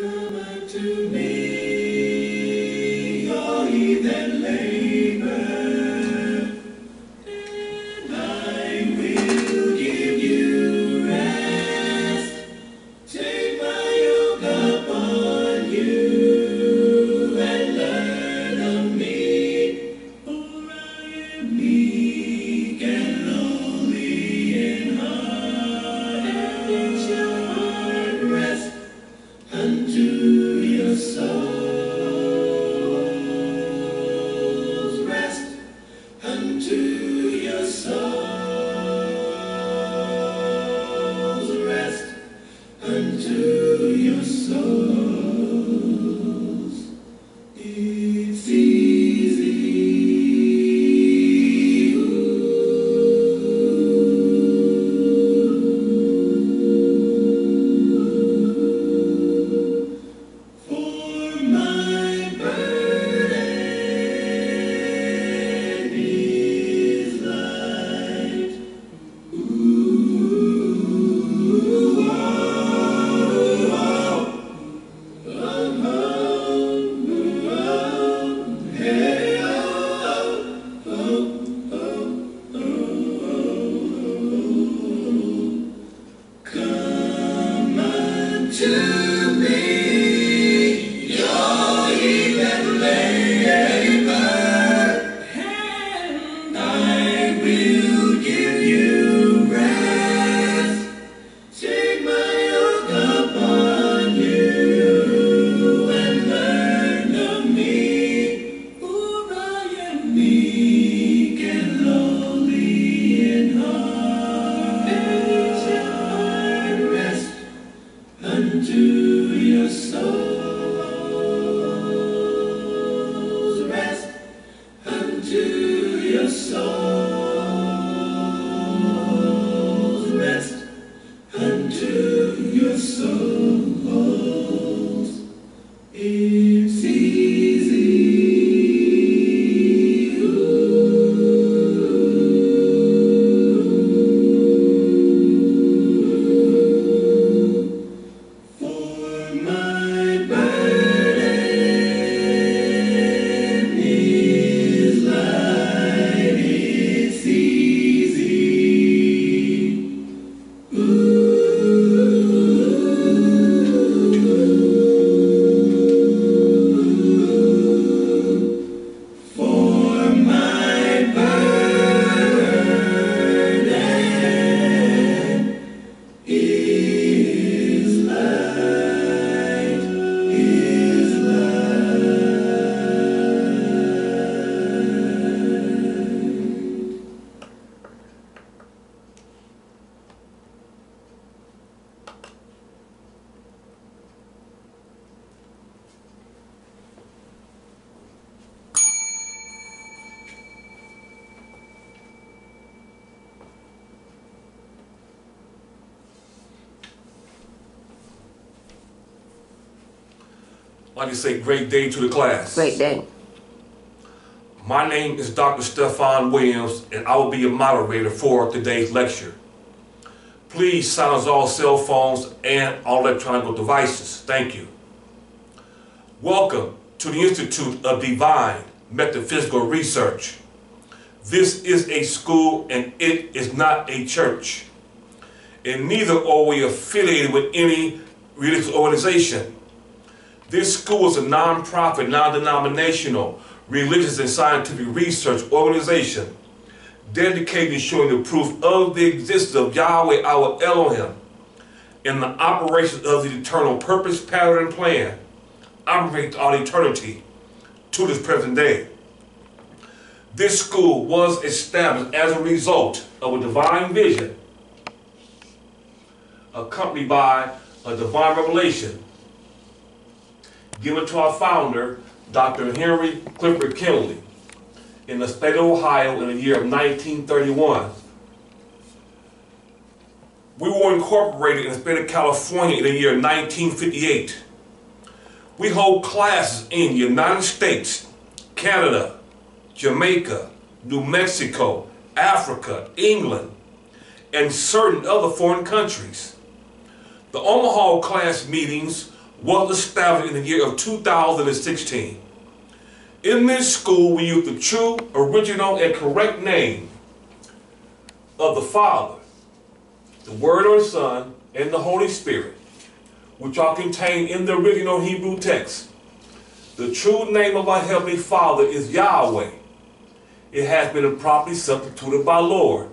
Come unto me, all ye that say great day to the class. Great day. My name is Dr. Stefan Williams, and I will be your moderator for today's lecture. Please silence all cell phones and all electronic devices. Thank you. Welcome to the Institute of Divine Metaphysical Research. This is a school and it is not a church. And neither are we affiliated with any religious organization. This school is a non-profit, non-denominational, religious and scientific research organization dedicated to showing the proof of the existence of Yahweh our Elohim and the operation of the eternal purpose, pattern, and plan operates all eternity to this present day. This school was established as a result of a divine vision accompanied by a divine revelation given to our founder, Dr. Henry Clifford Kinley, in the state of Ohio in the year of 1931. We were incorporated in the state of California in the year 1958. We hold classes in the United States, Canada, Jamaica, New Mexico, Africa, England, and certain other foreign countries. The Omaha class meetings was established in the year of 2016. In this school, we use the true, original, and correct name of the Father, the Word or Son, and the Holy Spirit, which are contained in the original Hebrew text. The true name of our Heavenly Father is Yahweh. It has been improperly substituted by Lord.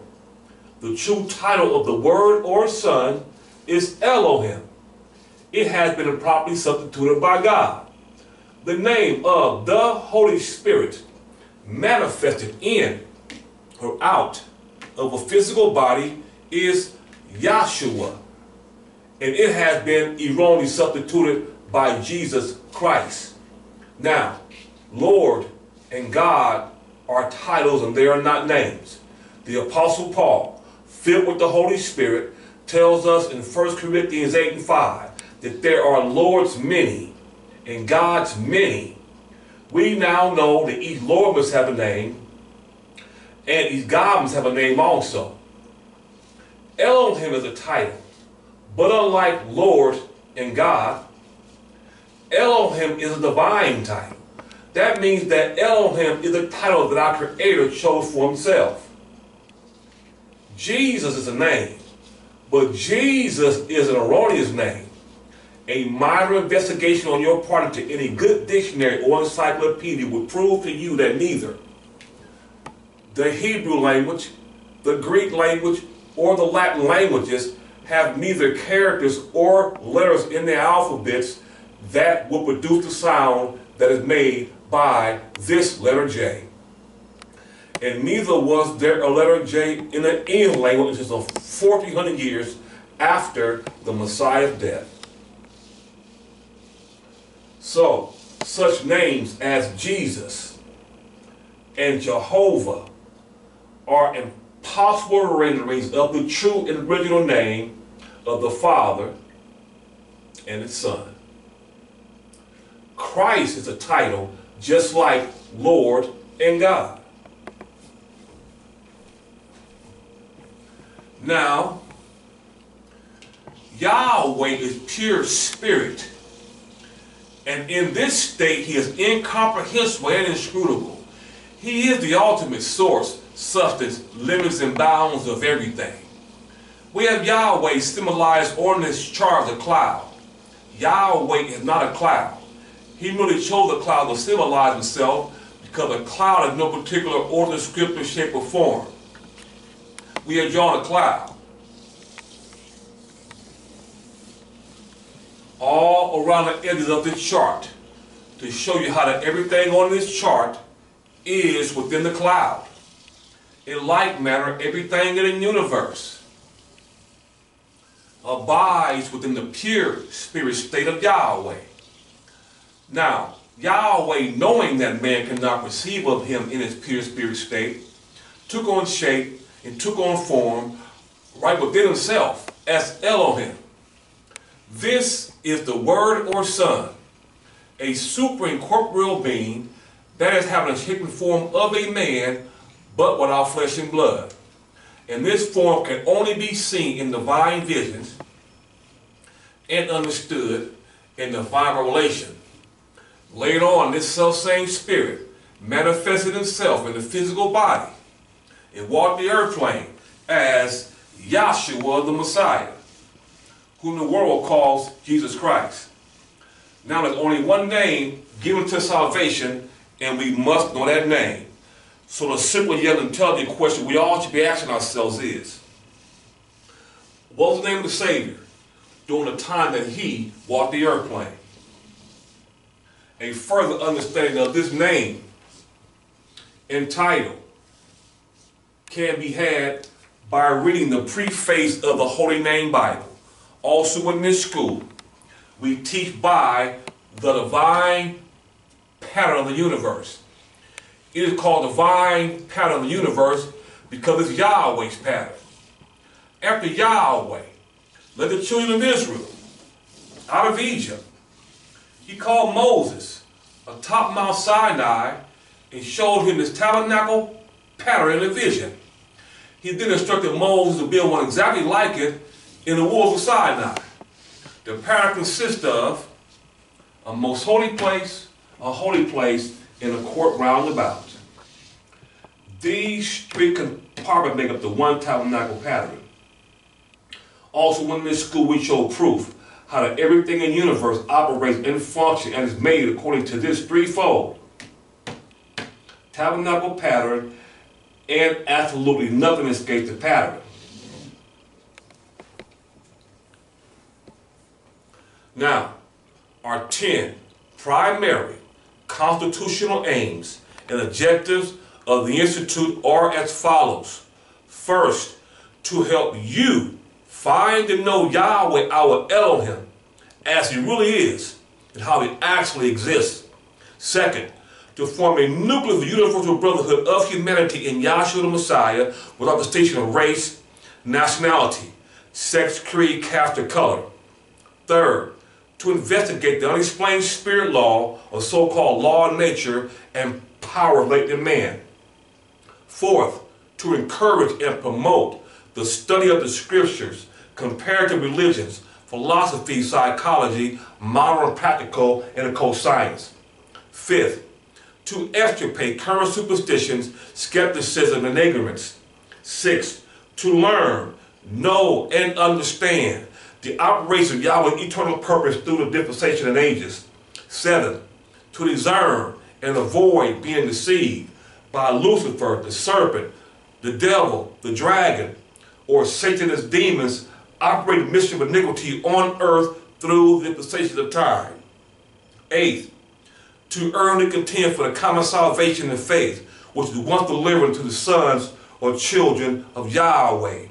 The true title of the Word or Son is Elohim. It has been improperly substituted by God. The name of the Holy Spirit manifested in or out of a physical body is Yahshua. And it has been erroneously substituted by Jesus Christ. Now, Lord and God are titles and they are not names. The Apostle Paul, filled with the Holy Spirit, tells us in 1 Corinthians 8 and 5 that there are Lord's many and God's many. We now know that each Lord must have a name and each God must have a name also. Elohim is a title, but unlike Lord and God, Elohim is a divine title. That means that Elohim is a title that our Creator chose for Himself. Jesus is a name, but Jesus is an erroneous name. A minor investigation on your part into any good dictionary or encyclopedia would prove to you that neither the Hebrew language, the Greek language, or the Latin languages have neither characters or letters in their alphabets that will produce the sound that is made by this letter J. And neither was there a letter J in the Indian language until 1400 years after the Messiah's death. So, such names as Jesus and Jehovah are impossible renderings of the true and original name of the Father and His Son. Christ is a title just like Lord and God. Now, Yahweh is pure spirit. And in this state, he is incomprehensible and inscrutable. He is the ultimate source, substance, limits, and bounds of everything. We have Yahweh symbolized on this chart as a cloud. Yahweh is not a cloud. He merely chose a cloud to symbolize himself because a cloud has no particular order, script, or shape, or form. We have drawn a cloud. all around the edges of this chart to show you how that everything on this chart is within the cloud. In like manner, everything in the universe abides within the pure spirit state of Yahweh. Now, Yahweh, knowing that man cannot receive of him in his pure spirit state, took on shape and took on form right within himself as Elohim. This is the Word or Son, a superincorporeal being that is having a shape and form of a man, but without flesh and blood. And this form can only be seen in divine visions and understood in the divine revelation. Later on, this self-same spirit manifested itself in the physical body and walked the earth plane as Yahshua the Messiah, whom the world calls Jesus Christ. Now there's only one name given to salvation, and we must know that name. So the simple yet intelligent question we all should be asking ourselves is, what was the name of the Savior during the time that he walked the earth plane? A further understanding of this name and title can be had by reading the preface of the Holy Name Bible. Also in this school, we teach by the divine pattern of the universe. It is called the divine pattern of the universe because it's Yahweh's pattern. After Yahweh led the children of Israel out of Egypt, he called Moses atop Mount Sinai and showed him his tabernacle pattern in a vision. He then instructed Moses to build one exactly like it in the woods of Sinai. The pattern consists of a most holy place, a holy place, in a court round about. These three compartments make up the one tabernacle pattern. Also, in this school, we show proof how that everything in the universe operates and functions and is made according to this threefold tabernacle pattern, and absolutely nothing escapes the pattern. Now, our 10 primary constitutional aims and objectives of the Institute are as follows. First, to help you find and know Yahweh, our Elohim, as he really is and how he actually exists. Second, to form a nucleus of universal brotherhood of humanity in Yahshua the Messiah without distinction of race, nationality, sex, creed, caste, or color. Third, to investigate the unexplained spirit law or so-called law of nature and power of latent man. Fourth, to encourage and promote the study of the scriptures, comparative religions, philosophy, psychology, modern practical, and occult science. Fifth, to extirpate current superstitions, skepticism, and ignorance. Sixth, to learn, know, and understand the operation of Yahweh's eternal purpose through the dispensation and ages. Seven, to discern and avoid being deceived by Lucifer, the serpent, the devil, the dragon, or Satan's demons operating mischief and iniquity on earth through the dispensation of time. Eighth, to earn and contend for the common salvation and faith, which is once delivered to the sons or children of Yahweh.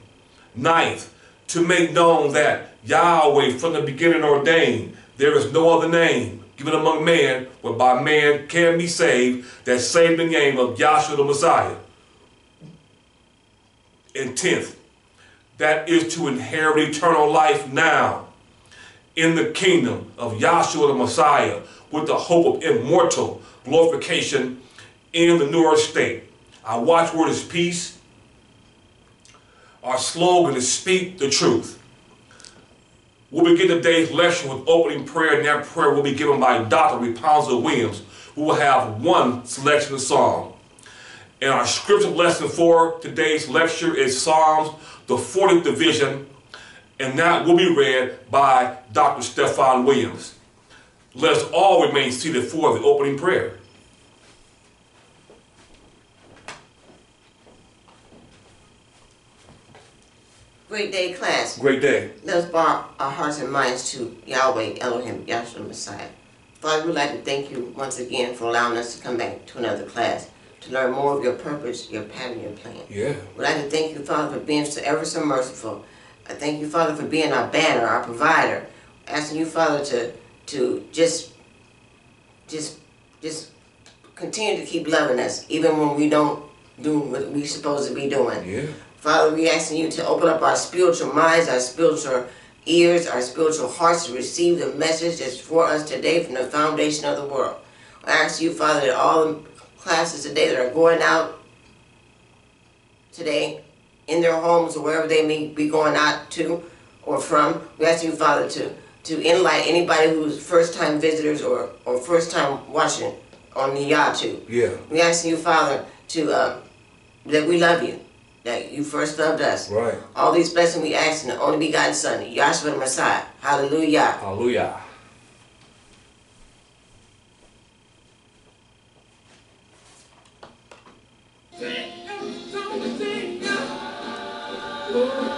Ninth, to make known that Yahweh from the beginning ordained, there is no other name given among men whereby man can be saved that save the name of Yahshua the Messiah. And tenth, that is to inherit eternal life now in the kingdom of Yahshua the Messiah with the hope of immortal glorification in the new earth state. Our watchword is peace. Our slogan is speak the truth. We'll begin today's lecture with opening prayer, and that prayer will be given by Dr. Rapunzel Williams, who will have one selection of Psalm. And our scripture lesson for today's lecture is Psalms, the 40th division, and that will be read by Dr. Stefan Williams. Let us all remain seated for the opening prayer. Great day, class. Great day. Let us bow our hearts and minds to Yahweh, Elohim, Yahshua Messiah. Father, we'd like to thank you once again for allowing us to come back to another class to learn more of your purpose, your pattern, your plan. Yeah. We'd like to thank you, Father, for being so ever so merciful. I thank you, Father, for being our banner, our provider. Asking you, Father, to to just just just continue to keep loving us, even when we don't do what we're supposed to be doing. Yeah. Father, we asking you to open up our spiritual minds, our spiritual ears, our spiritual hearts to receive the message that's for us today from the foundation of the world. I ask you, Father, that all the classes today that are going out today in their homes or wherever they may be going out to or from, we ask you, Father, to, to enlighten anybody who's first time visitors or, or first time watching on the YouTube. Yeah. We ask you, Father, to uh, that we love you, that you first loved us. Right. All these blessings we ask in the only begotten Son, Yahshua the Messiah. Hallelujah. Hallelujah. Just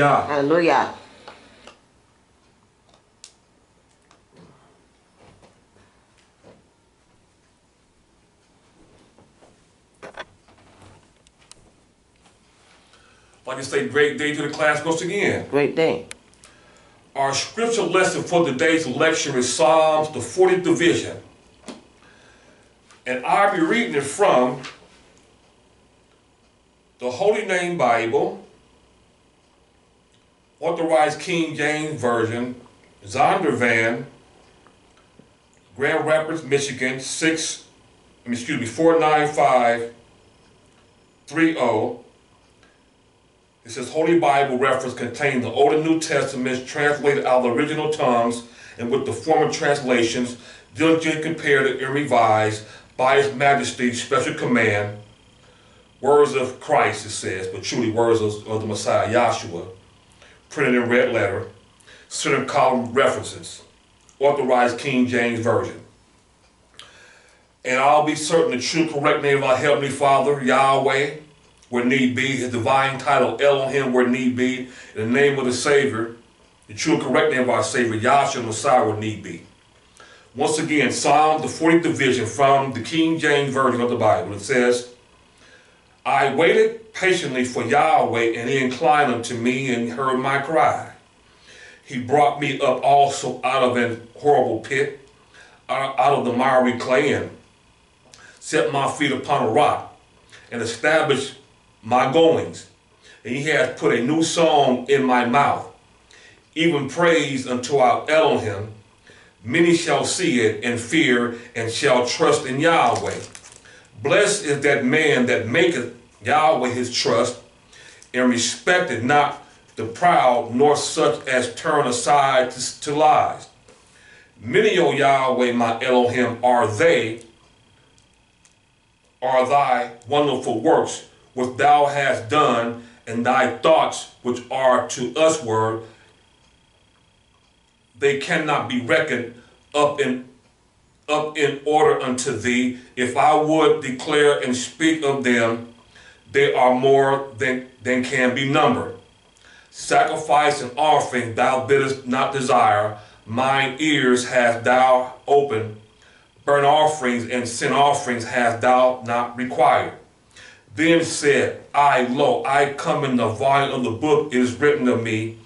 Hallelujah. Hallelujah. Like I say, great day to the class once again. Great day. Our scripture lesson for today's lecture is Psalms, the 40th division. And I'll be reading it from the Holy Name Bible, Authorized King James Version, Zondervan, Grand Rapids, Michigan, 6, excuse me, 49530. It says Holy Bible reference contain the Old and New Testaments translated out of the original tongues and with the former translations diligently compared and revised by His Majesty's special command. Words of Christ, it says, but truly words of, of the Messiah, Yahshua, printed in red letter, center column references, authorized King James Version. And I'll be certain the true correct name of our Heavenly Father, Yahweh, where need be, his divine title, Elohim, where need be, the name of the Savior, the true correct name of our Savior, Yahshua Messiah, where need be. Once again, Psalm, the 40th division from the King James Version of the Bible. It says, I waited patiently for Yahweh, and he inclined unto me and heard my cry. He brought me up also out of an horrible pit, out of the miry clay, and set my feet upon a rock, and established my goings. And he has put a new song in my mouth, even praise unto our Elohim. Many shall see it and fear and shall trust in Yahweh. Blessed is that man that maketh Yahweh his trust and respecteth not the proud, nor such as turn aside to, to lies. Many, O Yahweh, my Elohim, are they, are thy wonderful works which thou hast done, and thy thoughts which are to us word, they cannot be reckoned up in up in order unto thee. If I would declare and speak of them, they are more than, than can be numbered. Sacrifice and offering thou didst not desire, mine ears hast thou opened. Burnt offerings and sin offerings hast thou not required. Then said I, Lo, I come in the volume of the book, it is written of me.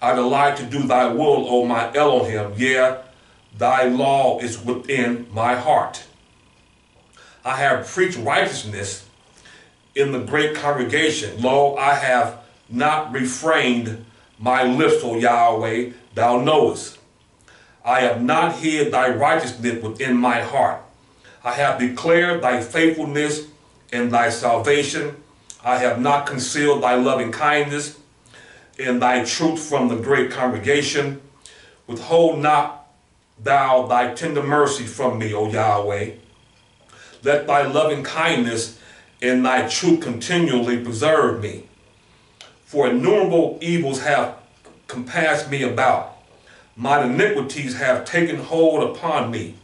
I delight to do thy will, O my Elohim. Yeah, thy law is within my heart. I have preached righteousness in the great congregation. Lo, I have not refrained my lips, O Yahweh, thou knowest. I have not hid thy righteousness within my heart. I have declared thy faithfulness and thy salvation. I have not concealed thy loving kindness and thy truth from the great congregation. Withhold not thou thy tender mercy from me, O Yahweh. Let thy loving kindness and thy truth continually preserve me. For innumerable evils have compassed me about. My iniquities have taken hold upon me,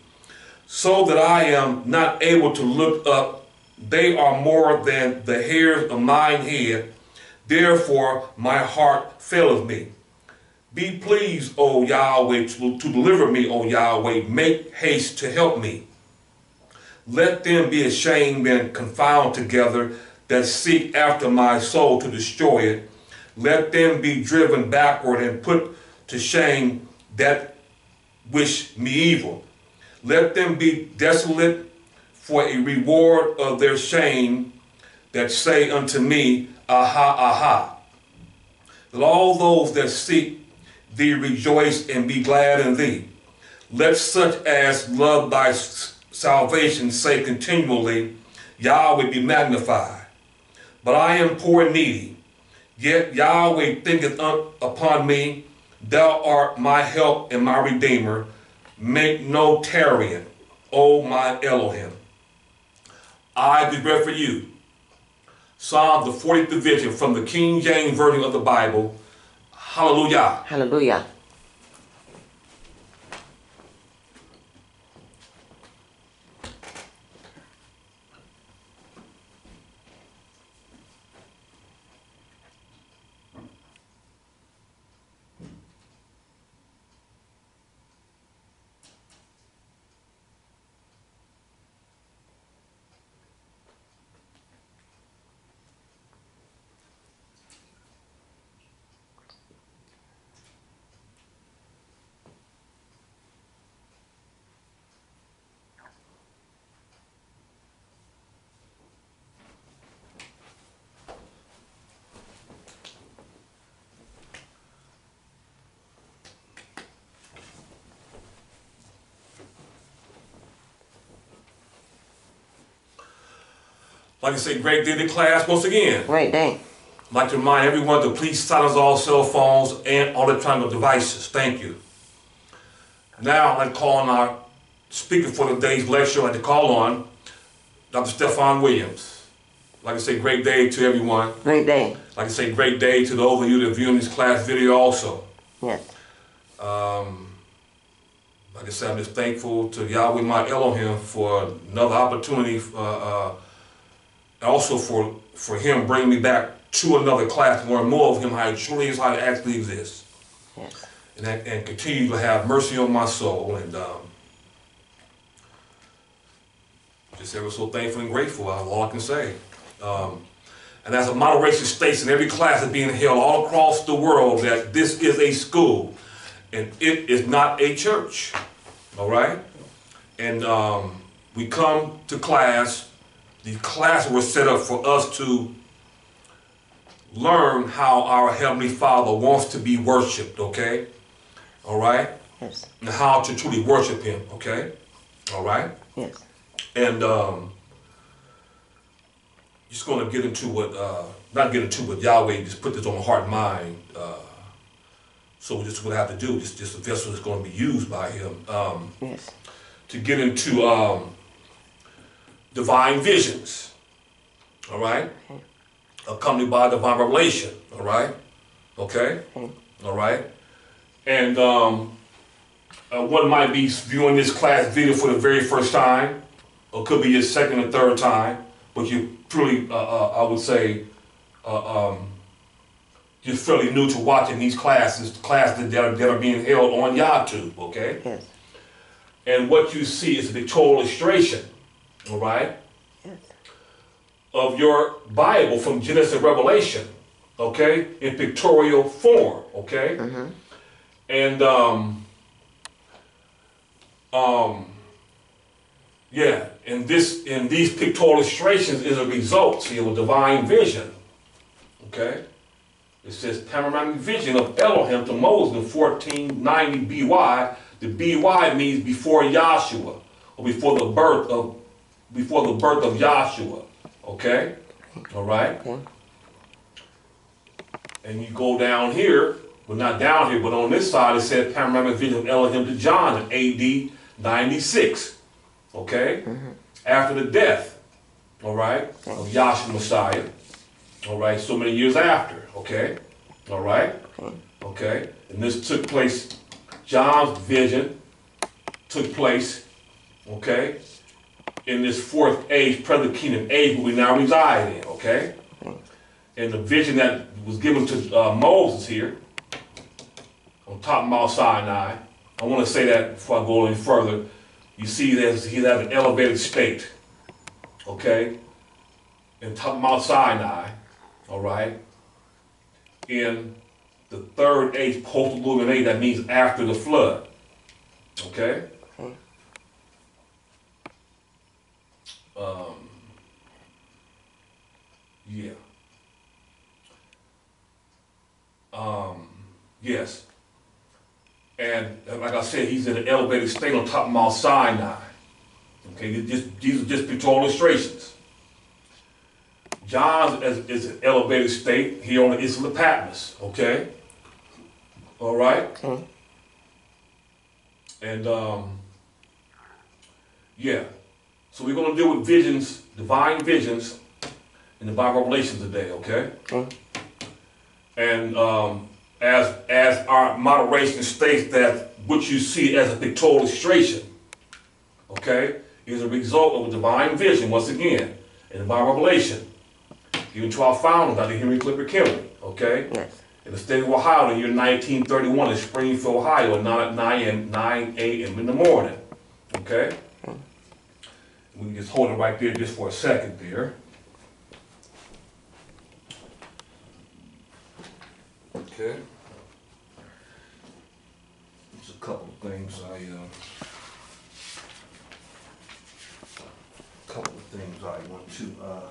so that I am not able to look up. They are more than the hairs of mine head. Therefore my heart faileth me. Be pleased, O Yahweh, to, to deliver me, O Yahweh. Make haste to help me. Let them be ashamed and confound together that seek after my soul to destroy it. Let them be driven backward and put to shame that wish me evil. Let them be desolate for a reward of their shame that say unto me, Aha, aha. Let all those that seek thee rejoice and be glad in thee. Let such as love thy salvation say continually, Yahweh be magnified. But I am poor and needy. Yet Yahweh thinketh upon me. Thou art my help and my redeemer. Make no tarrying, O my Elohim. I read for you. Psalm the 40th division from the King James Version of the Bible. Hallelujah. Hallelujah. Like I say, great day to class once again. Great day. I'd like to remind everyone to please silence all cell phones and all electronic devices. Thank you. Now, I'd like to call on our speaker for today's lecture. I'd like to call on Dr. Stefan Williams. Like I say, great day to everyone. Great day. Like I say, great day to those of you that are viewing this class video also. Yes. Um, like I said, I'm just thankful to Yahweh my Elohim for another opportunity, uh, uh, also for for him bringing me back to another class to learn more of him, how he truly is, how he actually exists, Yes. and and continue to have mercy on my soul, and um, just ever so thankful and grateful. That's all I can say. Um, and as a moderation states in every class that's being held all across the world, that this is a school and it is not a church. All right? And um, we come to class, the class was set up for us to learn how our Heavenly Father wants to be worshiped, okay? All right? Yes. And how to truly worship Him, okay? All right? Yes. And um, just going to get into what, uh, not get into, but Yahweh just put this on heart and mind. Uh, so we just going to have to do, just, just a vessel that's going to be used by Him um, Yes. to get into um, divine visions. All right? Accompanied by divine revelation. All right? Okay? Okay. All right? And um, uh, one might be viewing this class video for the very first time, or could be your second or third time, but you truly, uh, uh, I would say, uh, um, you're fairly new to watching these classes, classes that are, that are being held on YouTube, okay? Yes. And what you see is a pictorial illustration, all right, Yes. of your Bible from Genesis and Revelation, okay, in pictorial form, okay? And um, um, yeah, and this in these pictorial illustrations is a result, see, of a divine vision. Okay? It says panoramic vision of Elohim to Moses in 1490 BY. The BY means before Yahshua, or before the birth of before the birth of Joshua. Okay? All right? And you go down here, well not down here, but on this side it said panoramic vision of Elohim to John in AD 96. Okay? Mm-hmm. After the death, all right, of Yahshua Messiah. All right, so many years after, okay? All right? Okay? And this took place, John's vision took place, okay, in this fourth age, present kingdom age where we now reside in, okay? And the vision that was given to uh, Moses here on top of Mount Sinai, I want to say that before I go any further. You see, there's, he's at an elevated state, okay, in top of Mount Sinai, all right, in the third age post-diluvian, that means after the flood, okay? Okay. Um, yeah. Um, yes. And uh, like I said, he's in an elevated state on top of Mount Sinai. Okay, this, these are just pictorial illustrations. John is, is an elevated state here on the Isle of Patmos. Okay? All right? Okay. And um, yeah, so we're going to deal with visions, divine visions, in the Bible Revelation today, okay? And um, as as our moderation states that what you see as a pictorial illustration, okay, is a result of a divine vision once again in the Bible Revelation, given to our founder, Dr. Henry Clifford Kinley, okay? Yes. in the state of Ohio in the year 1931 in Springfield, Ohio at 9, 9, 9 a.m. in the morning. Okay? We can just hold it right there just for a second there. Okay. There's a couple of things I, uh, couple of things I want to, uh,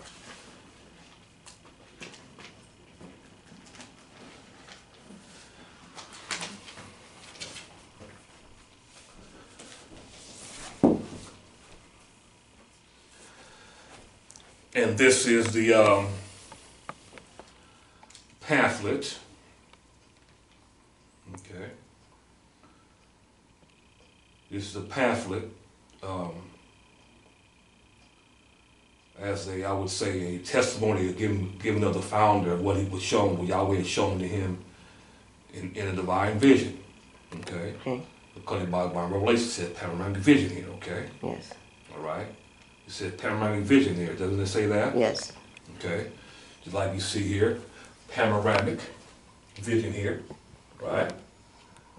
And this is the um, pamphlet. Okay. This is a pamphlet um, as a, I would say, a testimony given, given of the founder of what he was shown, what Yahweh had shown to him in, in a divine vision. Okay? Okay. According by, by Revelation, it said panoramic vision here, okay? Yes. All right? It said panoramic vision there, doesn't it say that? Yes. Okay? Just like you see here, panoramic vision here, right?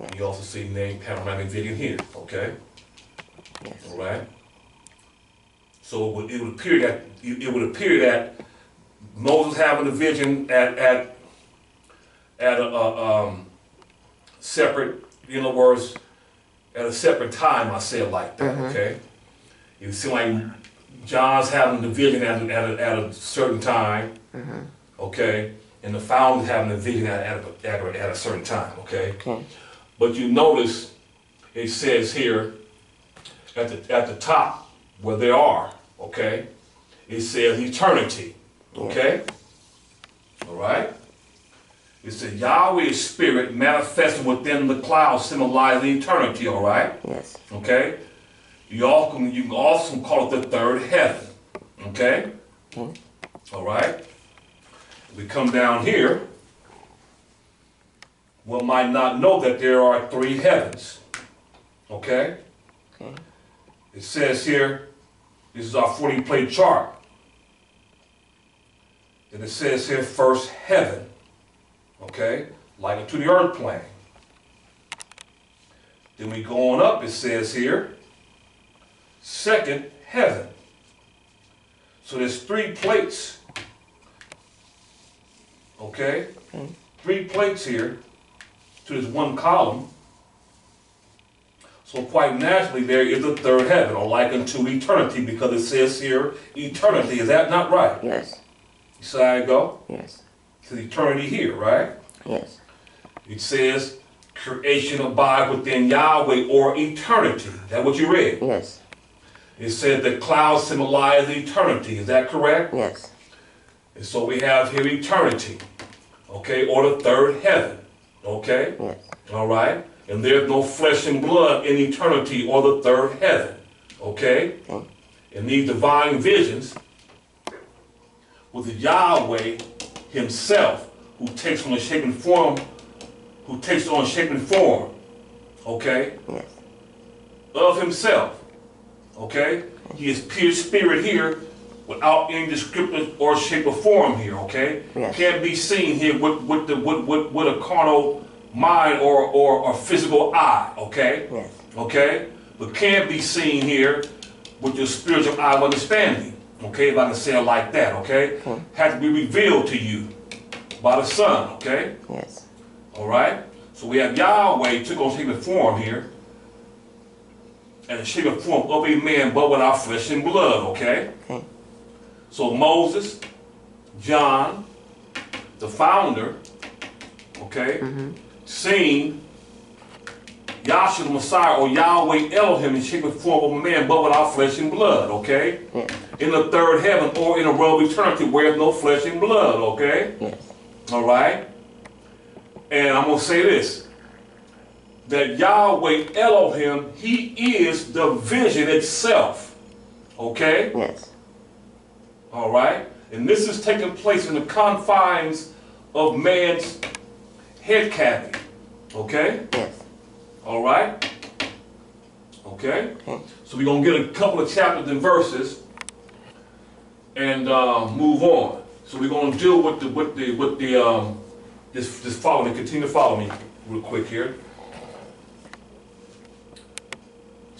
Yes. You also see name panoramic vision here, okay? Yes. All right? So it would, it would appear that, it would appear that Moses having the vision at, at, at a, a, um, separate, in other words, at a separate time, I say it like that, okay? It seems like John's having the vision at, a- at, a, at a certain time, mm-hmm. okay? And the founder's having the vision at, at, a, at, a, at a certain time, okay? Okay. But you notice it says here at the at the top where they are, okay? It says eternity. Okay? All right? It says Yahweh's spirit manifested within the clouds symbolizing eternity, all right? Yes. Okay? You all can you can also call it the third heaven. Okay? Okay. All right? We come down here. One might not know that there are three heavens. Okay? Okay. It says here, this is our 40 plate chart. And it says here, first heaven. Okay? Like to the earth plane. Then we go on up, it says here, second heaven. So there's three plates. Okay? Okay. Three plates here to this one column. So quite naturally, there is a third heaven, or like unto eternity, because it says here eternity. Is that not right? Yes. You see how I go? Yes. To eternity here, right? Yes. It says creation abide within Yahweh or eternity. Is that what you read? Yes. It said the clouds symbolize eternity. Is that correct? Yes. And so we have here eternity, okay, or the third heaven, okay? Yes. All right? And there's no flesh and blood in eternity or the third heaven. Okay? Okay. In these divine visions, with Yahweh Himself, who takes on a shape and form, who takes on shape and form, okay, Yes. of Himself. Okay? He is pure spirit here without any descriptive or shape or form here, okay? Yes. Can't be seen here with, with, the, with, with, with a carnal mind or, or, or physical eye, okay? Yes. Okay? But can't be seen here with your spiritual eye of understanding, okay? If I can say it like that, okay? Okay. Has to be revealed to you by the Son, okay? Yes. All right? So we have Yahweh took on and form here. And the shape and form of a man, but without flesh and blood, okay? Okay. So Moses, John, the founder, okay, Mhm. seen Yahshua the Messiah or Yahweh Elohim in shape and form of a man, but without flesh and blood, okay? Yes. In the third heaven or in a realm of eternity where there's no flesh and blood, okay? Yes. All right? And I'm going to say this that Yahweh Elohim, He is the vision itself. Okay? Yes. All right? And this is taking place in the confines of man's head cavity. Okay? Yes. All right? Okay? Okay. So we're going to get a couple of chapters and verses and uh, move on. So we're going to deal with the, with the, with the, um, just, just follow me, continue to follow me real quick here.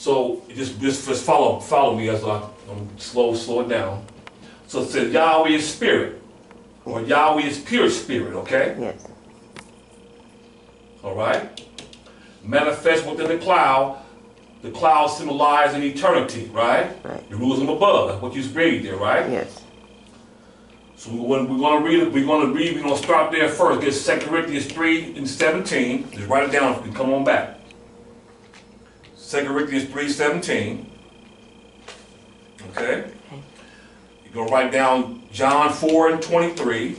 So just, just, just follow, follow me as I, I'm slow, slow it down. So it says Yahweh is spirit, or Yahweh is pure spirit, okay? Yes. All right? Manifest within the cloud. The cloud symbolizing eternity, right? Right. Jerusalem above. That's what you read there, right? Yes. So we're going to read it. We're going to read. We're going to start there first. Get 2 Corinthians 3 and 17. Just write it down and come on back. 2 Corinthians 3 17. Okay? You're gonna write down John 4 and 23.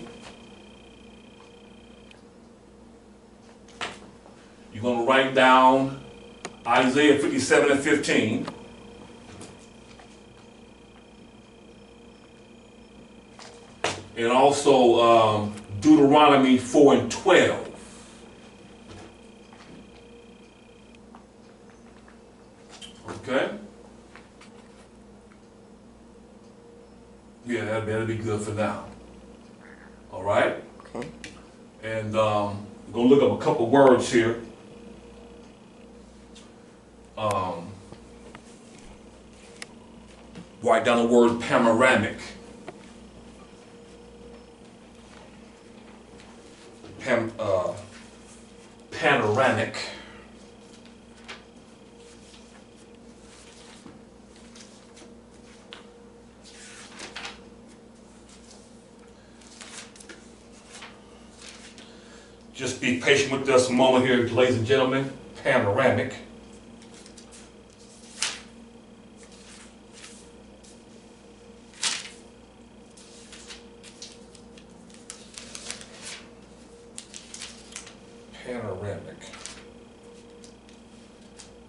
You're gonna write down Isaiah 57 and 15. And also um, Deuteronomy 4 and 12. Okay? Yeah, that better be good for now. All right? Okay. And um, we're gonna look up a couple words here. Um, write down the word panoramic. Pam, uh, panoramic. With us a moment here, ladies and gentlemen. Panoramic.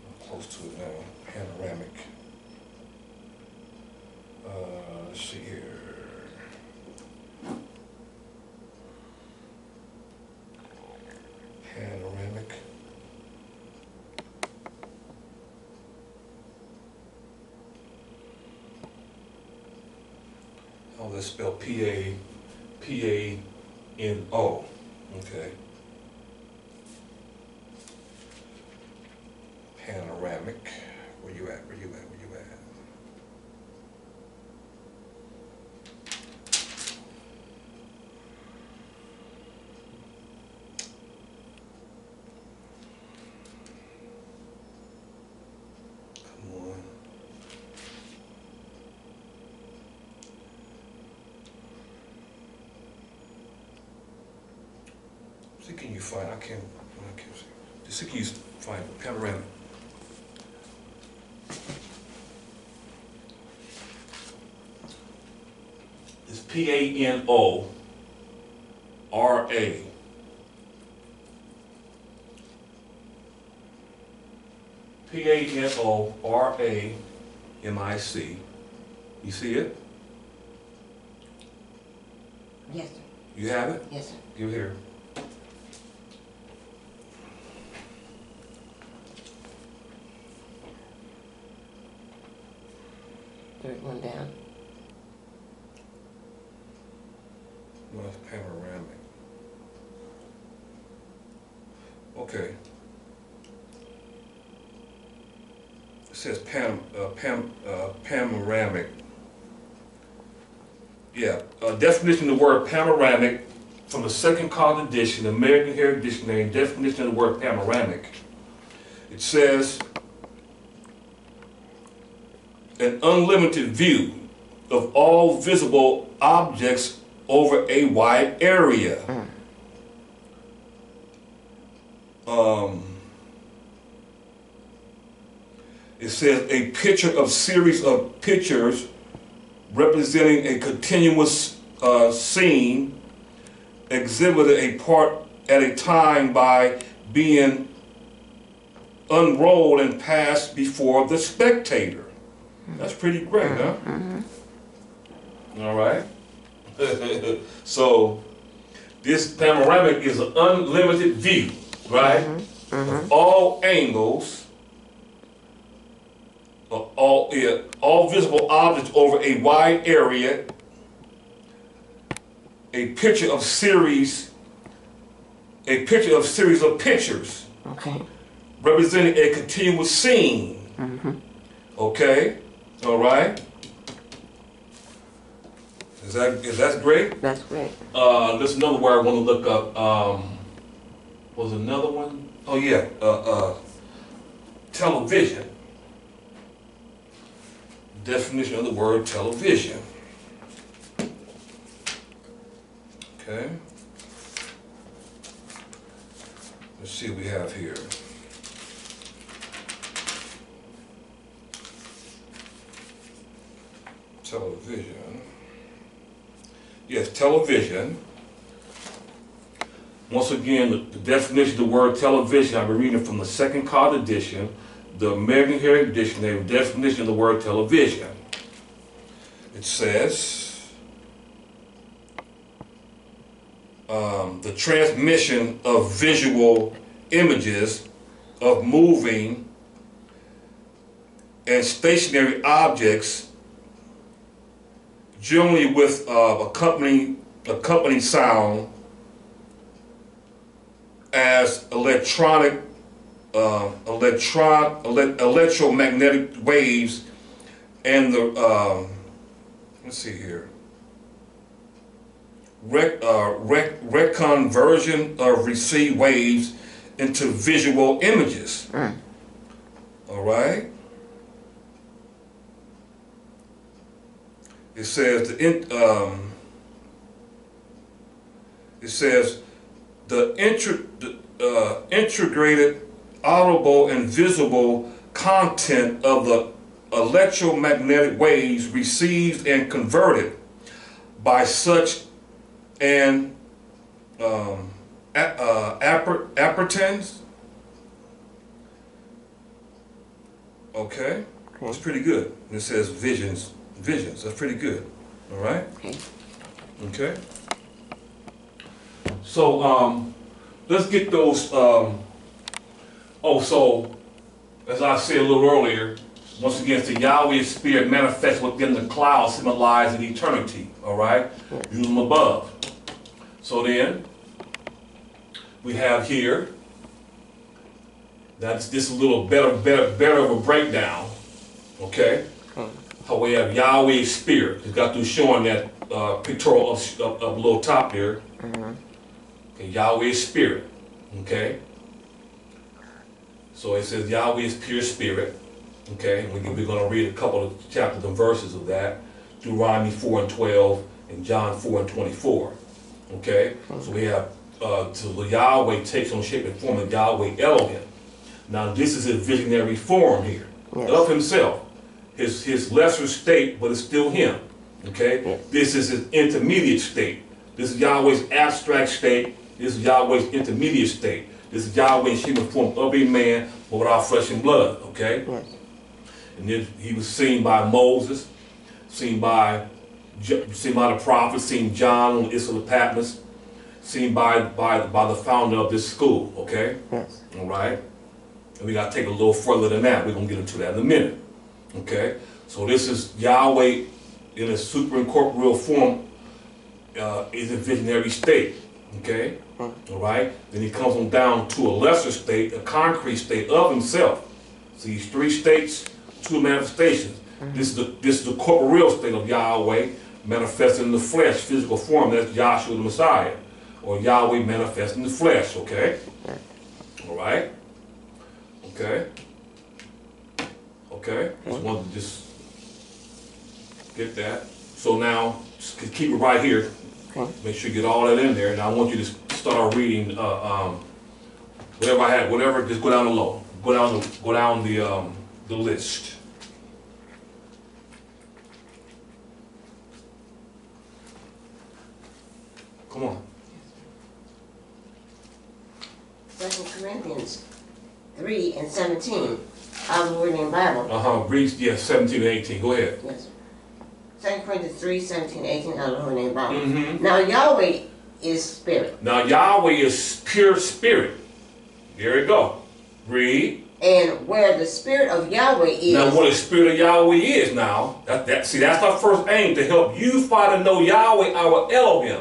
I'm close to it now. Panoramic. Uh, let's see here. Panoramic. Oh, that's spelled P A P A N O. Okay. Panoramic. Where you at? Where you at? Where you at? Come on. See, can you find? I can't. I can't see. Just see, can you find panoramic? It's P A N O R A. P A N O R A M I C. You see it? Yes, sir. You have it? Yes, sir. Give it here. Third one down. No, it's panoramic. Okay. It says pam, uh, pam, uh, panoramic. Yeah, uh, definition of the word panoramic from the second College edition, American Heritage Dictionary, definition of the word panoramic. It says an unlimited view of all visible objects over a wide area. Um, it says a picture of series of pictures representing a continuous uh, scene exhibited a part at a time by being unrolled and passed before the spectator. That's pretty great, huh? Mm-hmm. All right. so this panoramic is an unlimited view, right? Mm-hmm. Of mm-hmm. all angles, of all yeah, all visible objects over a wide area. A picture of series, a picture of series of pictures Okay. representing a continuous scene. Okay, all right. Is that is that great? That's great. Uh, there's another word I want to look up. Um, was another one? Oh yeah, uh, uh, television. Definition of the word television. Okay. Let's see what we have here. Television. Yes, television. Once again, the, definition of the word television, I've been reading from the second card edition, the American Heritage Dictionary, definition of the word television. It says, um, the transmission of visual images of moving and stationary objects generally with uh, accompanying accompanying sound as electronic uh, electron ele- electromagnetic waves and the um, let's see here rec, uh, rec, reconversion of received waves into visual images. All right? It says the in, um, it says the, intr- the uh, integrated audible and visible content of the electromagnetic waves received and converted by such an um, uh, appar- appertans. Okay, it's pretty good. And it says visions, visions. That's pretty good. All right. Okay. Okay. So um, let's get those. Um, oh, so as I said a little earlier, once again, the Yahweh Spirit manifests within the cloud, symbolizing eternity. All right, Jerusalem above. So then we have here. That's this a little better, better, better of a breakdown. Okay. How we have Yahweh Spirit. It's got through showing that uh, pictorial up, up, up little top there. Okay, Yahweh Spirit. Okay. So it says Yahweh is pure spirit. Okay, and we, we're going to read a couple of chapters and verses of that. Deuteronomy 4 and 12 and John 4 and 24. Okay, so we have uh, to Yahweh takes on shape and form of Yahweh Elohim. Now this is a visionary form here Yes. of himself, his his lesser state, but it's still him. Okay, Yes. this is his intermediate state. This is Yahweh's abstract state. This is Yahweh's intermediate state. This is Yahweh Yahweh's human form of a man, but without flesh and blood. Okay. Yes. And then he was seen by Moses, seen by seen by the prophets, seen John on the Isle of Patmos, seen by by by the founder of this school. Okay, Yes. all right. And we got to take a little further than that. We're gonna get into that in a minute. Okay, so this is Yahweh in a super incorporeal form. Uh, is a visionary state. Okay, all right. Then he comes on down to a lesser state, a concrete state of himself. So these three states, two manifestations. This is the this is the corporeal state of Yahweh manifested in the flesh, physical form. That's Yahshua the Messiah, or Yahweh manifest in the flesh. Okay. All right. Okay. Okay. Just wanted to just get that. So now, just keep it right here. Make sure you get all that in there, and I want you to start reading. Uh, um, whatever I had, whatever. Just go down the low. Go down the go down the um, the list. Come on. Second Corinthians three and seventeen, out of the Word in Bible. Uh huh. Read yeah, seventeen and eighteen. Go ahead. Yes. Second Corinthians three, seventeen, eighteen, out of the Word in Bible. Mm-hmm. Now Yahweh is spirit, Now Yahweh is pure spirit. There you go. Read. and where the spirit of Yahweh is, Now what the spirit of Yahweh is now, that, that see that's our first aim to help you find and know Yahweh our Elohim.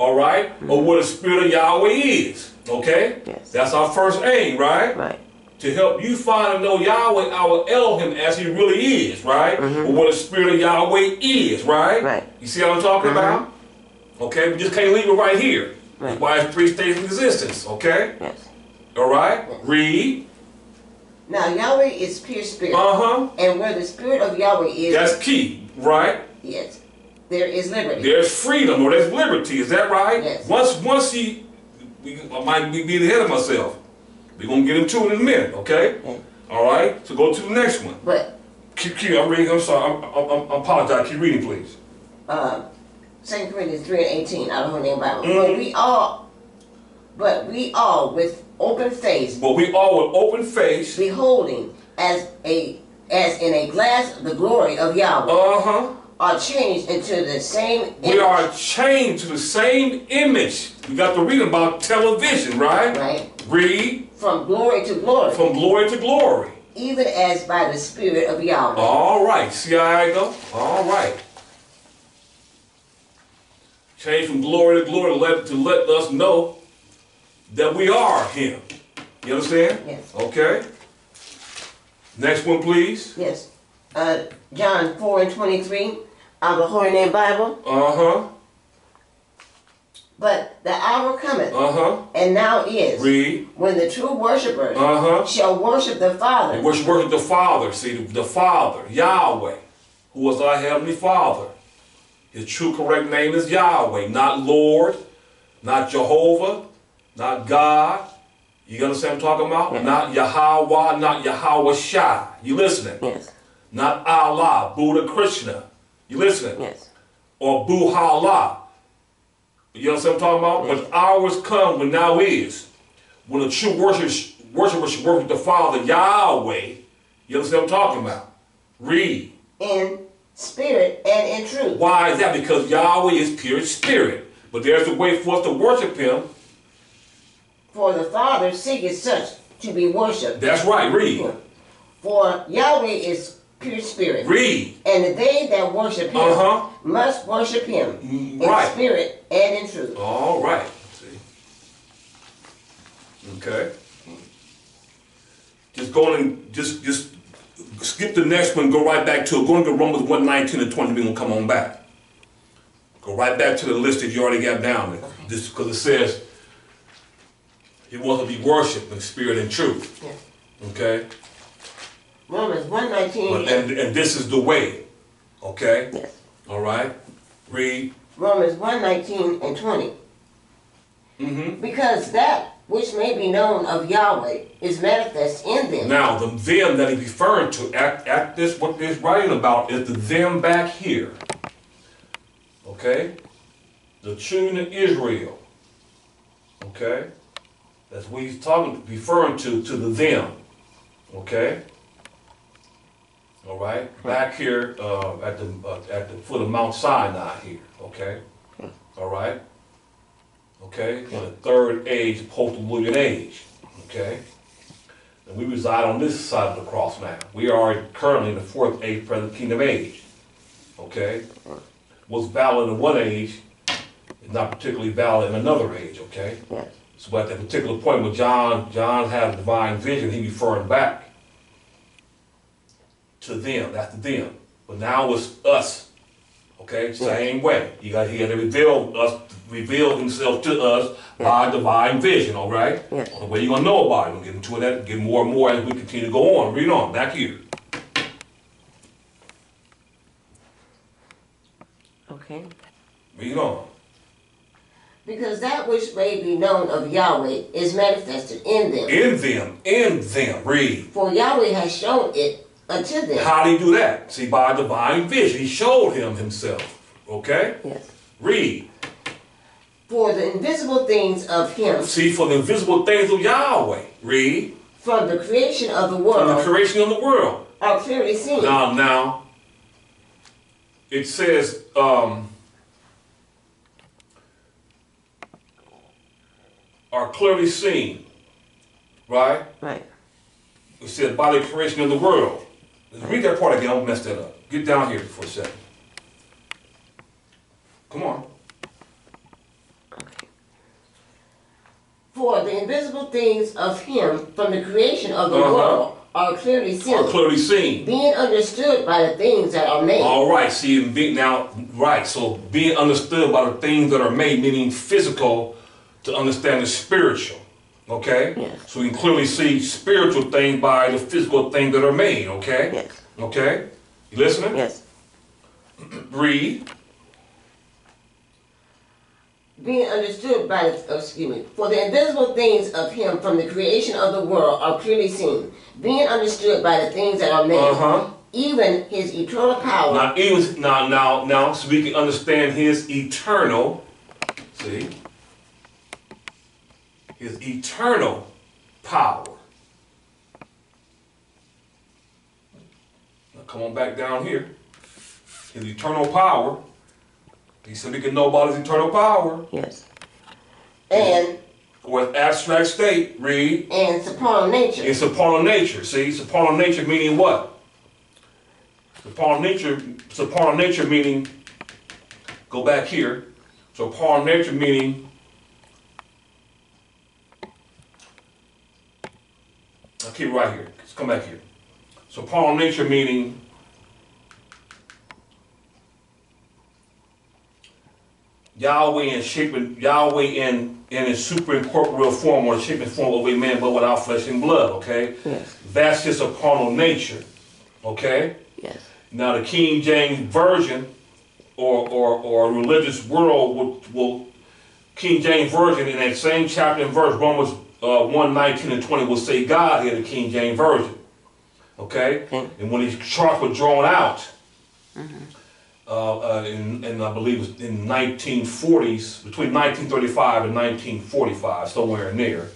Alright? Or mm-hmm. what the spirit of Yahweh is. Okay? Yes. That's our first aim, right? right, To help you find and know Yahweh our Elohim as he really is, right? Mm-hmm. Or what the spirit of Yahweh is, right? Right. You see what I'm talking mm-hmm. about? Okay, we just can't leave it right here. Right. Why it's three states of existence, okay? yes. Alright? Read. Now Yahweh is pure spirit, Uh-huh. and where the spirit of Yahweh is, That's key, right? yes, there is liberty. There's freedom or there's liberty. Is that right? Yes. Once once he, we, I might be be ahead of myself. We're gonna get into it in a minute, okay? Okay. All right. So go to the next one. But Keep, keep. I'm reading. I'm sorry. I'm, I'm, I'm, I apologize. Keep reading, please. uh, Second Corinthians three and eighteen out of Holy Name Bible. Mhm. But we all, but we all with open face, But we all with open face. beholding as a as in a glass the glory of Yahweh, Uh huh. Are changed into the same. We are changed to the same image. We got to read about television, right? right Read from glory to glory, from glory to glory. even as by the Spirit of Yahweh. All right. See how I go? All right. Change from glory to glory to let, to let us know that we are Him. You understand? Yes. Okay. Next one, please. Yes. Uh, John 4 and 23 out of the Holy Name Bible. Uh huh. But the hour cometh, Uh huh. and now is, Read. when the true worshipers Uh huh. shall worship the Father And worship, worship the Father. See, the, the Father, Yahweh, who was our Heavenly Father. His true correct name is Yahweh, not Lord, not Jehovah, not God. You understand what I'm talking about? Not Yahweh, not Yahweh Shai. You listening? Yes, Not Allah, Buddha Krishna. You listening? yes, Or Buhala. You understand what I'm talking about? But hours come when now is. When the true worshipers, worshipers should worship the Father, Yahweh. You understand what I'm talking about? Read. in spirit and in truth. Why is that? Because Yahweh is pure spirit. But there's a way for us to worship Him. For the Father seeketh such to be worshipped. That's right. Read. For Yahweh is pure spirit. Read. And they that worship him Uh-huh. must worship him in right. spirit and in truth. All right. See. Okay. Just going and just just skip the next one. Go right back to it. Go into Romans one nineteen and twenty. We're gonna come on back. Go right back to the list that you already got down. Just because it says he wants to be worshipped in spirit and truth. Yeah. Okay. Romans 119 But, and and this is the way. Okay. yes. All right. Read. Romans 119 and 20. Mm-hmm. Because that which may be known of Yahweh is manifest in them. Now, the them that he's referring to, at, at this, what he's writing about is the them back here. Okay? The children of Israel. Okay? That's what he's talking, referring to, to the them. Okay? All right? Back here uh, at, the, uh, at the foot of Mount Sinai here. Okay? All right? Okay? In the third age, post-Diluvian age. Okay? And we reside on this side of the cross now. We are currently in the fourth age, present kingdom age. Okay? What's valid in one age is not particularly valid in another age, okay? So at that particular point when John, John had a divine vision, he referring back to them, that's the them. But now it's us, okay? Same way. You got, he had to reveal us, reveal himself to us by divine vision, all right? Yes. The way you're gonna know about it, we'll get into that, get more and more as we continue to go on. Read on, back here. Okay. Read on. Because that which may be known of Yahweh is manifested in them. In them, in them, read. For Yahweh has shown it unto them. How did he do that? See, by divine vision. He showed him himself. Okay? Yes. Read. For the invisible things of him See, for the invisible things of Yahweh. Read. from the creation of the world. From the creation of the world. are clearly seen. Now, now, it says, um, are clearly seen. Right? Right. It says, by the creation of the world. Read that part again. I'll mess that up. Get down here for a second. Come on. For the invisible things of him from the creation of the Uh-huh. world are clearly seen. Are clearly seen. being understood by the things that are made. All right, see, and be, now, right, so being understood by the things that are made, meaning physical, to understand the spiritual, okay? Yes. So we can clearly see spiritual things by the physical things that are made, okay? Yes. Okay? You listening? Yes. Read. Being understood by the, oh, excuse me, for the invisible things of him from the creation of the world are clearly seen, being understood by the things that are made. Uh-huh. even his eternal power. Now, even now, now, now, so we can understand his eternal. See, his eternal power. Now, come on back down here. His eternal power. He said we can know about his eternal power. Yes. And with abstract state. Read. and supernal nature. It's supernal nature. See, supernal nature meaning what? Supernal nature, supernal nature meaning, go back here. So, supernal nature meaning, keep right here. Let's come back here. Supernal nature meaning, Yahweh in shaping, Yahweh in, in his super incorporeal form or shaping form of a man, but without flesh and blood, okay? Yes. That's a carnal nature, okay? Yes. Now the King James Version or, or, or religious world will, will, King James Version in that same chapter and verse, Romans uh, 1, 19 and 20 will say God here, in the King James Version. Okay? Okay. And when these charts were drawn out, uh, uh, in, in I believe it was in 1940s, between 1935 and 1945, somewhere in there,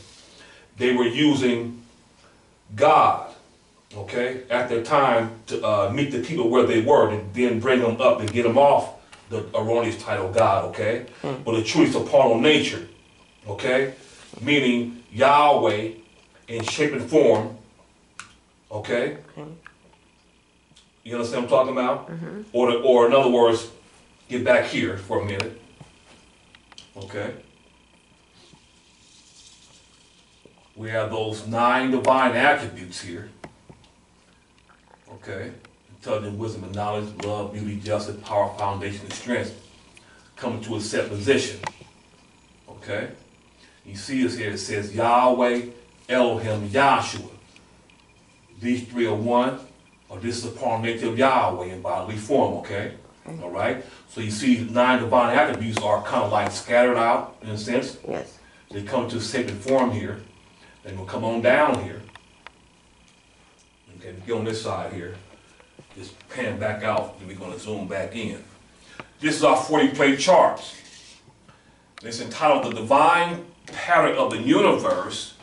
they were using God, okay, at their time to uh, meet the people where they were and then bring them up and get them off the erroneous title God, okay? But the truly supernal nature, okay? Meaning Yahweh in shape and form, okay? You understand what I'm talking about? Mm-hmm. Or, the, or in other words, get back here for a minute, okay? We have those nine divine attributes here. Okay? Intelligence, wisdom, and knowledge, love, beauty, justice, power, foundation, and strength. Coming to a set position. Okay? You see this here, it says Yahweh, Elohim, Yahshua. These three are one, or this is the nature of Yahweh in bodily form, okay? All right? So you see nine divine attributes are kind of like scattered out in a sense. Yes. They come to a sacred form here. Then we'll come on down here. Okay, get on this side here. Just pan back out, then we're gonna zoom back in. This is our 40 plate charts. It's entitled The Divine Pattern of the Universe,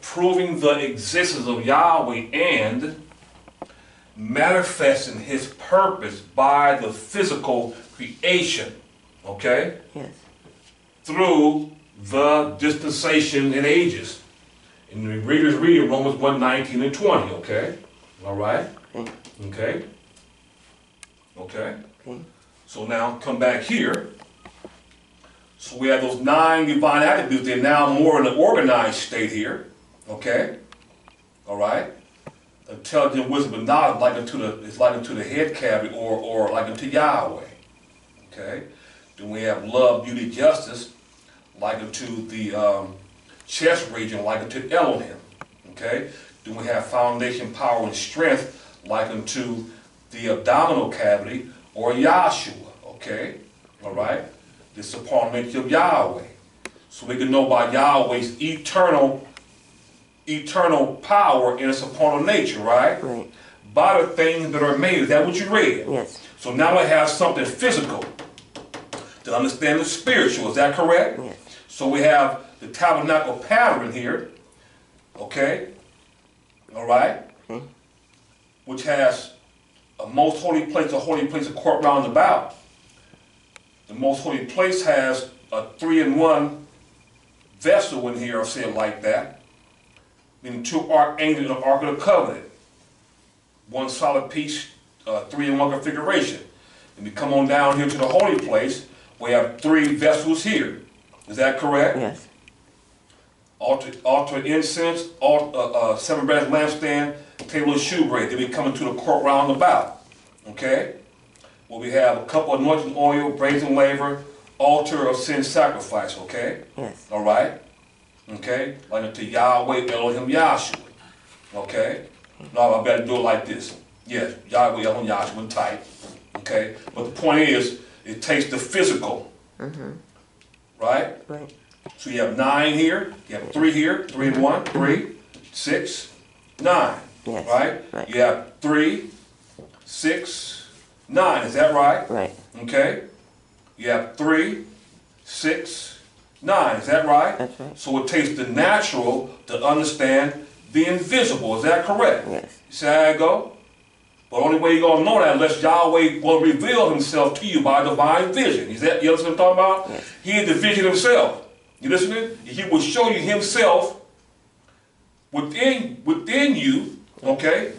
Proving the Existence of Yahweh and Manifesting His Purpose by the Physical Creation. Okay? Yes. through the dispensation and ages. And the readers read Romans 1, 19 and 20, okay? All right? Okay. Okay? Okay? Okay. So now come back here. So we have those nine divine attributes. They're now more in an organized state here. Okay? All right? Intelligent wisdom and knowledge like unto the is like unto the head cavity or or like unto Yahweh. Okay? Then we have love, beauty, justice, like unto the um, chest region, like unto Elohim. Okay? Then we have foundation, power, and strength, like unto the abdominal cavity, or Yahshua. Okay? All right? This nature of Yahweh. So we can know by Yahweh's eternal, eternal power in its upon nature, right? Right. By the things that are made. Is that what you read? Yes. So now I have something physical to understand the spiritual. Is that correct? Yes. So we have the tabernacle pattern here, okay? All right? Okay. Which has a most holy place, a holy place, a court round about. The most holy place has a three in one vessel in here, I'll say it like that. Meaning two archangels of the Ark of the Covenant. One solid piece, uh, three in one configuration. And we come on down here to the holy place, we have three vessels here. Is that correct? Yes. altar, altar incense, alt, uh, uh, seven brass lampstand, table of shewbread. Then we come into the court roundabout. Okay? Where we have a couple of anointing oil, brazen laver, altar of sin sacrifice. Okay? Yes. All right? Okay? Like unto Yahweh Elohim Yahshua. Okay? No, I better do it like this. Yes, Yahweh Elohim Yahshua type. Okay? But the point is, it takes the physical. Mhm. Right? Right. So you have nine here, you have three here, three and one, three, six, nine. Yes, Right? right. You have three, six, nine. Is that right? Right. Okay. You have three, six, nine. Is that right? That's right. So it takes the natural to understand the invisible. Is that correct? Yes. You see how I go? But the only way you're gonna know that unless Yahweh will reveal himself to you by divine vision. Is that you understand what I'm talking about? Yes. He is the vision himself. You listening? He will show you himself within within you, okay?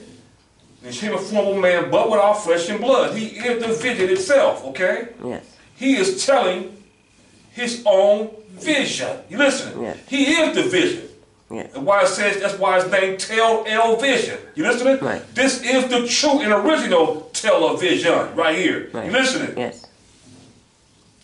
In shape of form of man, but without flesh and blood. He is the vision itself, okay? Yes. He is telling his own vision. You listen? Yes. He is the vision. Yes. And why it says that's why his name Tel El Vision. You listening? Right. This is the true and original television right here. Right. You listening? Yes.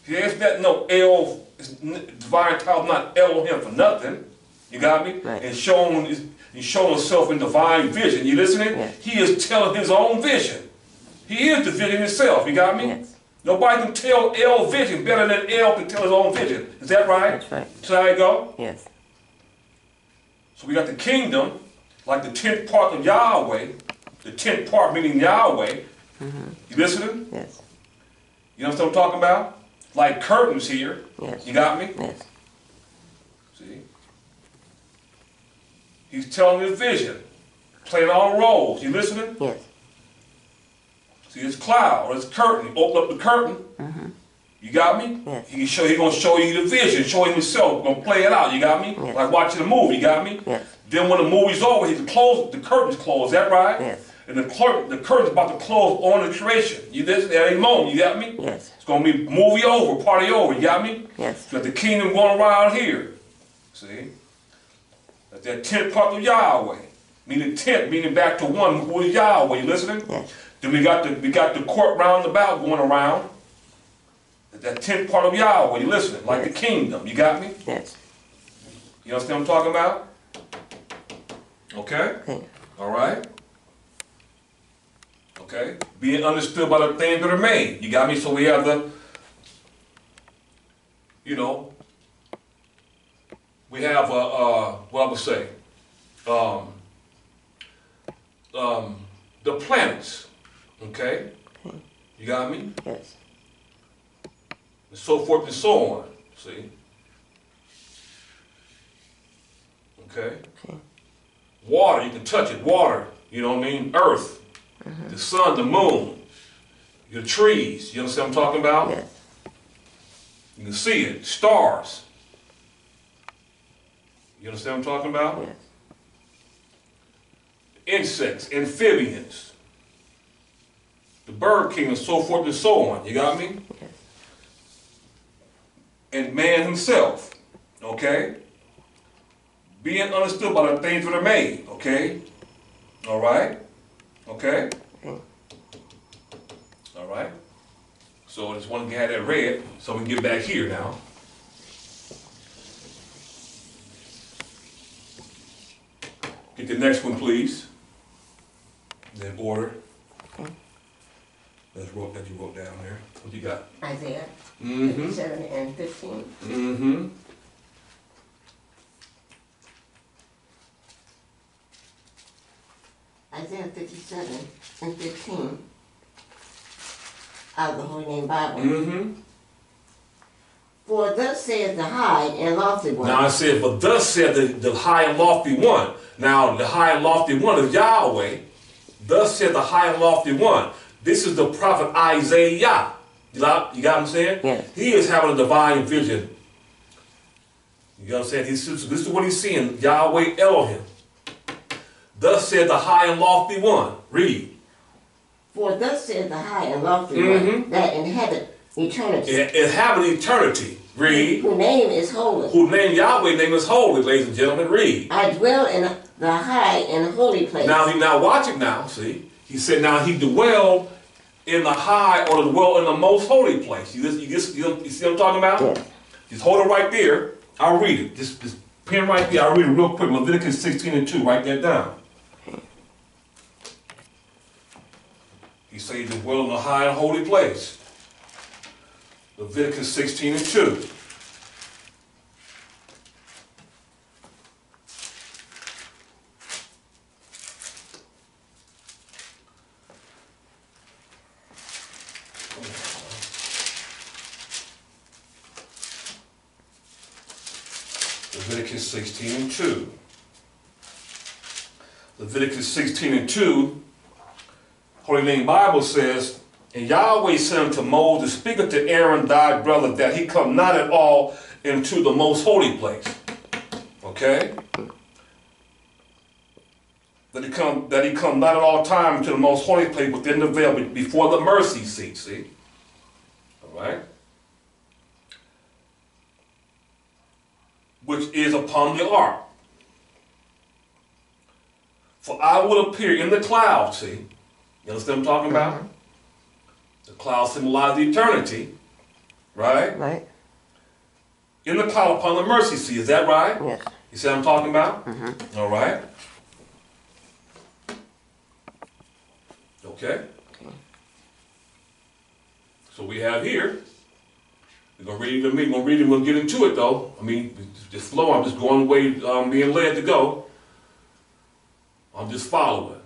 He ain't that no El n- divine title, not Elohim for nothing. You got me? Right. And showing he's showing himself in divine vision. You listening? Yes. He is telling his own vision. He is the vision itself. You got me? Yes. Nobody can tell El vision better than El can tell his own vision. Is that right? That's right. So how you go? Yes. So we got the kingdom, like the tenth part of Yahweh, the tenth part meaning Yahweh. Mm-hmm. You listening? Yes. You know what I'm talking about? Like curtains here. Yes. You got me? Yes. See? He's telling his vision, playing all the roles. You listening? Yes. See, it's cloud, or it's curtain. Open up the curtain. Uh-huh. You got me? Yes. He show. He gonna show you the vision, show you himself. Gonna play it out. You got me? Yes. Like watching a movie. You got me? Yes. Then when the movie's over, he can close. The curtain's closed. Is that right? Yes. And the curtain, the curtain's about to close on the creation. You listen? At any moment. You got me? Yes. It's gonna be movie over, party over. You got me? Yes. Got the kingdom going around here. See? That tenth part of Yahweh. Meaning tenth, meaning back to one who is Yahweh. You listening? Yes. Then we got the we got the court round about going around. That tenth part of Yahweh. You listening? Like the kingdom. You got me? Yes. You understand what I'm talking about? Okay? Okay. All right? Okay? Being understood by the things that are made. You got me? So we have the, you know, we have, uh, uh, what I would say, um, um, the planets. Okay? You got me? Yes. And so forth and so on. See? Okay? Okay. Water, you can touch it. Water, you know what I mean? Earth, the sun, the moon, your trees. You understand what I'm talking about? Yes. You can see it. Stars. You understand what I'm talking about? Yes. Insects, amphibians, the bird kingdom, and so forth and so on. You got me? Yes. and man himself, okay? Being understood by the things that are made, okay? All right? Okay? Okay. All right? So I just want to get that read so we can get back here now. Get the next one, please. In order. Okay. That's wrote that you wrote down there. What you got? Isaiah Mm-hmm. 57 and 15. Mm-hmm. Isaiah 57 and 15 out of the Holy Name Bible. Mm-hmm. For thus saith the high and lofty one. Now I said, for thus said the, the high and lofty one. Now the high and lofty one is Yahweh. Thus said the high and lofty one. This is the prophet Isaiah. You got, you got what I'm saying? Yes. He is having a divine vision. You understand? He's, this is what he's seeing. Yahweh Elohim. Thus said the high and lofty one. Read. For thus saith the high and lofty Mhm. one that inhabit eternity, It, it having eternity. Read. whose name is holy. Who name Yahweh name is holy, ladies and gentlemen. Read. I dwell in the high and holy place. Now he now watch it now. See, he said now he dwelled in the high or dwell in the most holy place. You, you, just, you, you see what I'm talking about? Yes. Just hold it right there. I'll read it. Just, just pen right there. I'll read it real quick. Leviticus 16 and 2. Write that down. He said he dwell in the high and holy place. Leviticus 16 and 2. Leviticus 16 and 2. Leviticus 16 and 2, Holy Name Bible says, and Yahweh said unto Moses, Speak unto Aaron thy brother, that he come not at all into the most holy place. Okay? That he come that he come not at all time to the most holy place within the veil be- before the mercy seat, see? Alright? Which is upon the ark. For I will appear in the cloud, see? You understand what I'm talking about? The cloud symbolizes eternity, right? Right? In the cloud upon the mercy seat, is that right? Yes. You see what I'm talking about? Mm-hmm. All right. Okay. okay. So we have here. We're gonna read it. to me. We're gonna read it. We'll get into it though. I mean, just flow. I'm just going the way I'm being led to go. I'm just following.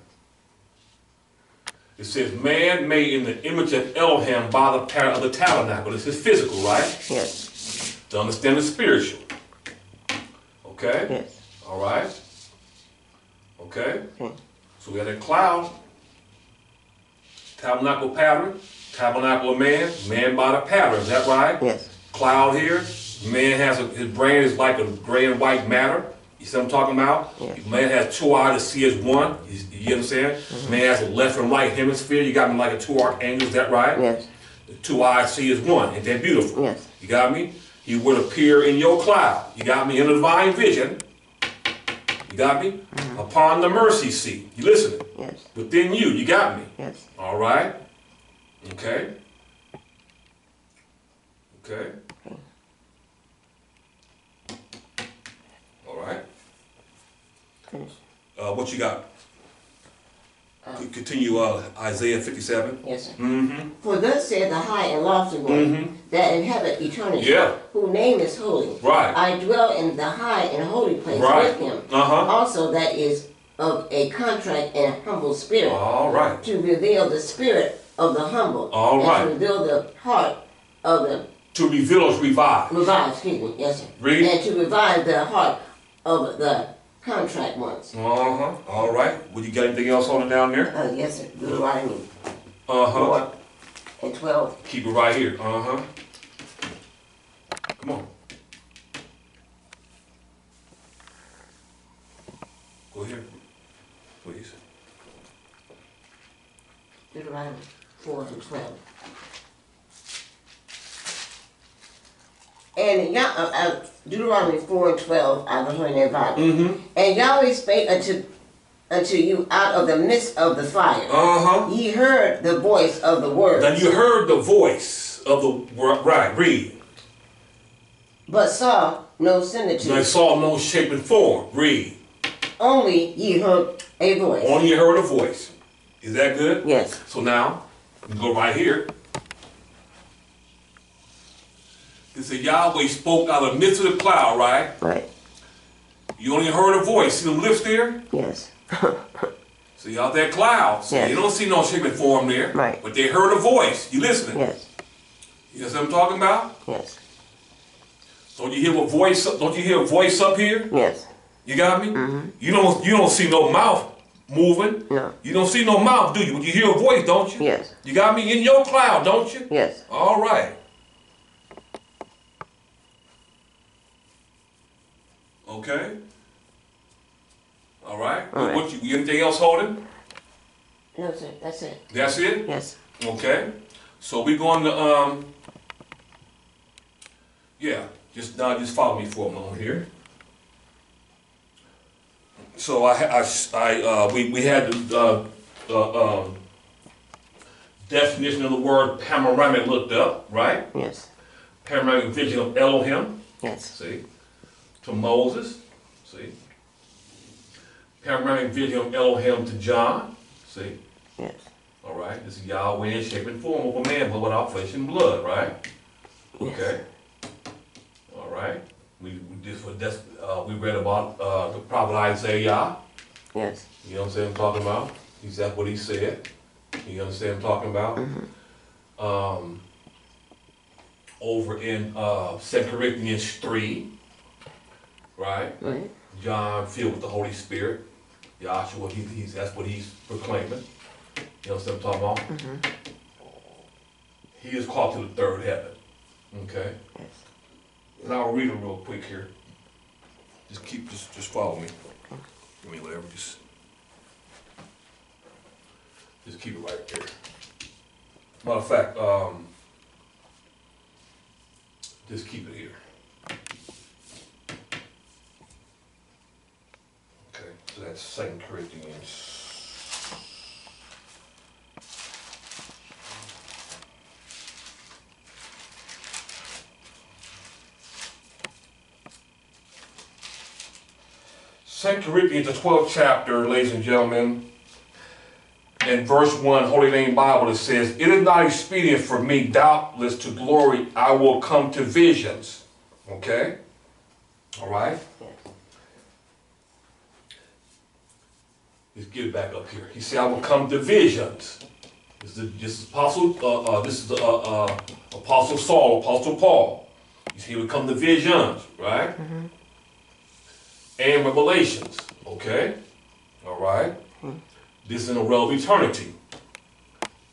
It says, "Man made in the image of Elohim by the pattern of the tabernacle." This is physical, right? Yes. To understand the spiritual. Okay. Yes. All right. Okay. Okay. So we got a cloud. Tabernacle pattern. Tabernacle of man. Man by the pattern. Is that right? Yes. Cloud here. Man has a, his brain is like a gray and white matter. You see what I'm talking about? Yeah. Man has two eyes to see as one. You, you understand? Mm-hmm. Man has a left and right hemisphere. You got me like a two archangels. Is that right? Yes. The two eyes see as one. Ain't that beautiful? Yes. You got me? He will appear in your cloud. You got me in a divine vision. You got me? Mm-hmm. Upon the mercy seat. You listening? Yes. Within you. You got me? Yes. All right? Okay? Okay? All right? Finish. Uh, what you got? C- Continue uh, Isaiah 57. Yes, sir. Mm-hmm. For thus said the high and lofty one that inhabit eternity, Yeah. whose name is holy. Right. I dwell in the high and holy place Right. with him. Uh-huh. Also, that is of a contrite and humble spirit, All right. to reveal the spirit of the humble, All and right. to reveal the heart of the To reveal us revive. revive. Excuse me, yes, sir. Read. And to revive the heart of the contrite once. Uh-huh. All right. Well, you got anything else on it down there? Uh, yes, sir. Deuteronomy Uh-huh. and twelve. Keep it right here. Uh-huh. Come on. Go here. Please. Deuteronomy four and twelve. And uh, uh, Deuteronomy four and twelve out of the Holy Bible. Mm-hmm. And Yahweh spake unto unto you out of the midst of the fire. Uh-huh. Ye heard the voice of the word. Then you heard the voice of the word. right. Read. but saw no They similitude. saw no shape and form. Read. Only ye heard a voice. Only you heard a voice. Is that good? Yes. So now, you go right here. It said Yahweh spoke out of the midst of the cloud, right? Right. You only heard a voice. See them lips there? Yes. See out that cloud. So Yes. you don't see no shape and form there. Right. But they heard a voice. You listening? Yes. You know what I'm talking about? Yes. Don't you hear a voice? up- Don't you hear a voice up here? Yes. You got me? Mm -hmm. You don't. You don't see no mouth moving. No. You don't see no mouth, do you? But you hear a voice, don't you? Yes. You got me in your cloud, don't you? Yes. All right. Okay. All right. All right. What you, you anything else holding? No, sir. That's it. That's it. Yes. Okay. So we're going to um. Yeah. Just now, just follow me for a moment here. So I, ha- I, s- I, uh, we, we had the, uh, uh, um, definition of the word panoramic looked up, right? Yes. Panoramic vision of Elohim. Yes. See? To Moses. See? Panoramic vision of Elohim to John. See? Yes. All right. This is Yahweh in shape and form of a man, but without flesh and blood, right? Okay. All right. We, we this was that's uh, we read about uh, the prophet Isaiah. Yes. You know what I'm saying? I'm talking about. He's that's what he said. You understand what I'm talking about? Mm -hmm. Um, over in uh, 2 Corinthians 3, right? Right. John filled with the Holy Spirit. Joshua, he, he's, that's what he's proclaiming. You know what I'm talking about? He is called to the third heaven. Okay? Yes. And I'll read them real quick here. Just keep, just, just follow me. I mean, whatever, just. Just keep it right there. Matter of fact, um, just keep it here. Okay, so that's Corinthians. Second Corinthians, the twelfth chapter, ladies and gentlemen. In verse one, Holy Name Bible, it says, "It is not expedient for me, doubtless, to glory. I will come to visions." Okay, all right. Let's get it back up here. He said, "I will come to visions." This is, this is Apostle. Uh, uh, this is the uh, uh, Apostle Saul, Apostle Paul. He said he would come to visions, right? And revelations. Okay, all right. This is in a realm of eternity,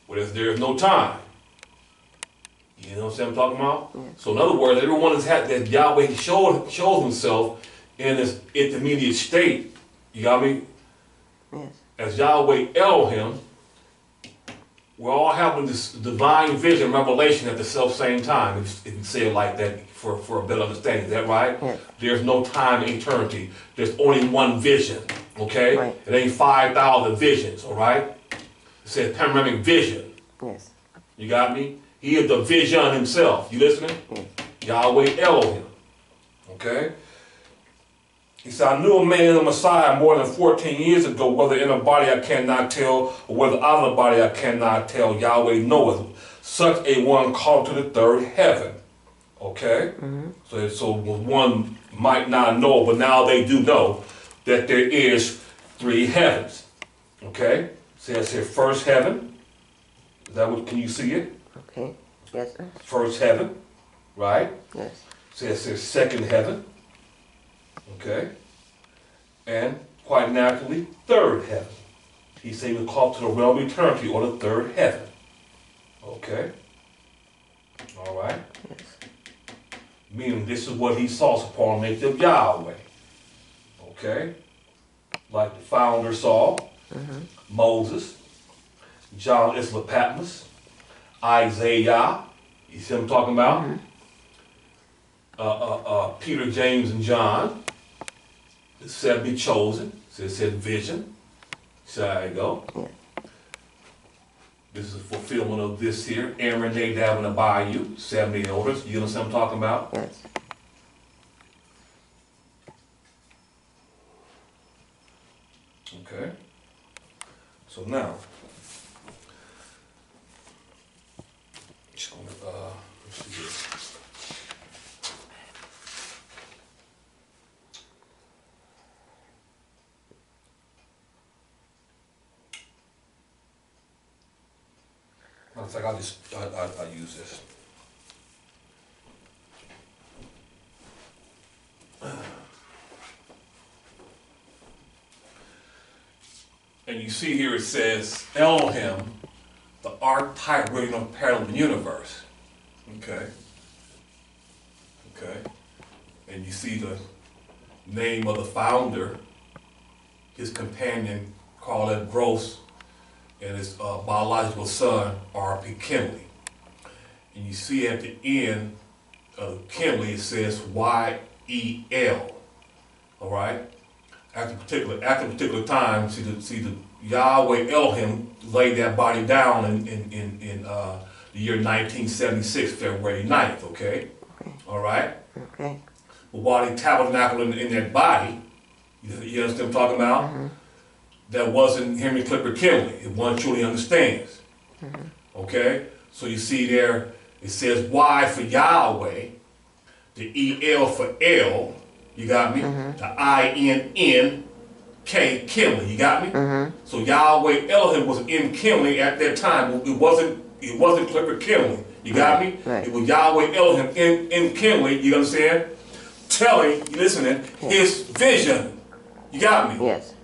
where there is no time. You know what I'm talking about? So in other words, everyone has had that Yahweh showed shows himself in this intermediate state. You got me? As Yahweh Elohim, we're all having this divine vision, revelation at the self same time. If if you say it like that for, for a better understanding, is that right? There's no time in eternity. There's only one vision, okay? Right. It ain't 5,000 visions, all right? It says panoramic vision. Yes. You got me? He is the vision himself. You listening? Yes. Yahweh Elohim. Okay? He said, I knew a man in the Messiah more than 14 years ago, whether in a body I cannot tell, or whether out of the body I cannot tell. Yahweh knoweth. Such a one called to the third heaven. Okay? Mm-hmm. So, so one might not know, but now they do know that there is three heavens. Okay? Says here, first heaven. Is that what, can you see it? Okay. Yes, sir. First heaven, right? Yes. Says there's second heaven. Okay? And quite naturally, third heaven. He said he was called to the realm of eternity or the third heaven. Okay? All right? Yes. Meaning this is what he saw upon make of Yahweh. Okay? Like the founder saw, Moses, John Isla Patmos, Isaiah, you see what I'm talking about? Uh, uh, uh, Peter, James, and John, the 70 chosen, so it said vision. So there you go. Yeah. This is a fulfillment of this here. Aaron, Nadab, and Abihu, 70 elders. You know what I'm talking about? Yes. Okay. So now, just gonna, uh, let's see here. Matter of fact, I'll just, I, I, I'll use this. And you see here it says Elohim, the of parallel universe. Okay. Okay. And you see the name of the founder, his companion, Carl F. Gross, and his uh, biological son, R.P. Kinley. And you see at the end of Kinley, it says Y-E-L. All right? At the particular, at a particular time, see the, see the Yahweh Elohim laid that body down in, in, in, in uh, the year 1976, February 9th, okay? okay. All right? Okay. But while he tabernacled in, in that body, you, you understand what I'm talking about? That wasn't Henry Clifford Kinley. if one truly understands. Mm-hmm. Okay? So you see there, it says Y for Yahweh, the EL for El, you got me? Mm-hmm. The I-N-N-K, Kinley, you got me? Mm-hmm. So Yahweh Elohim was in Kinley at that time. It wasn't, it wasn't Clifford Kinley. You got me? Right. It was Yahweh Elohim in, in Kinley, you understand? telling, you listening, his vision. You got me? Yes.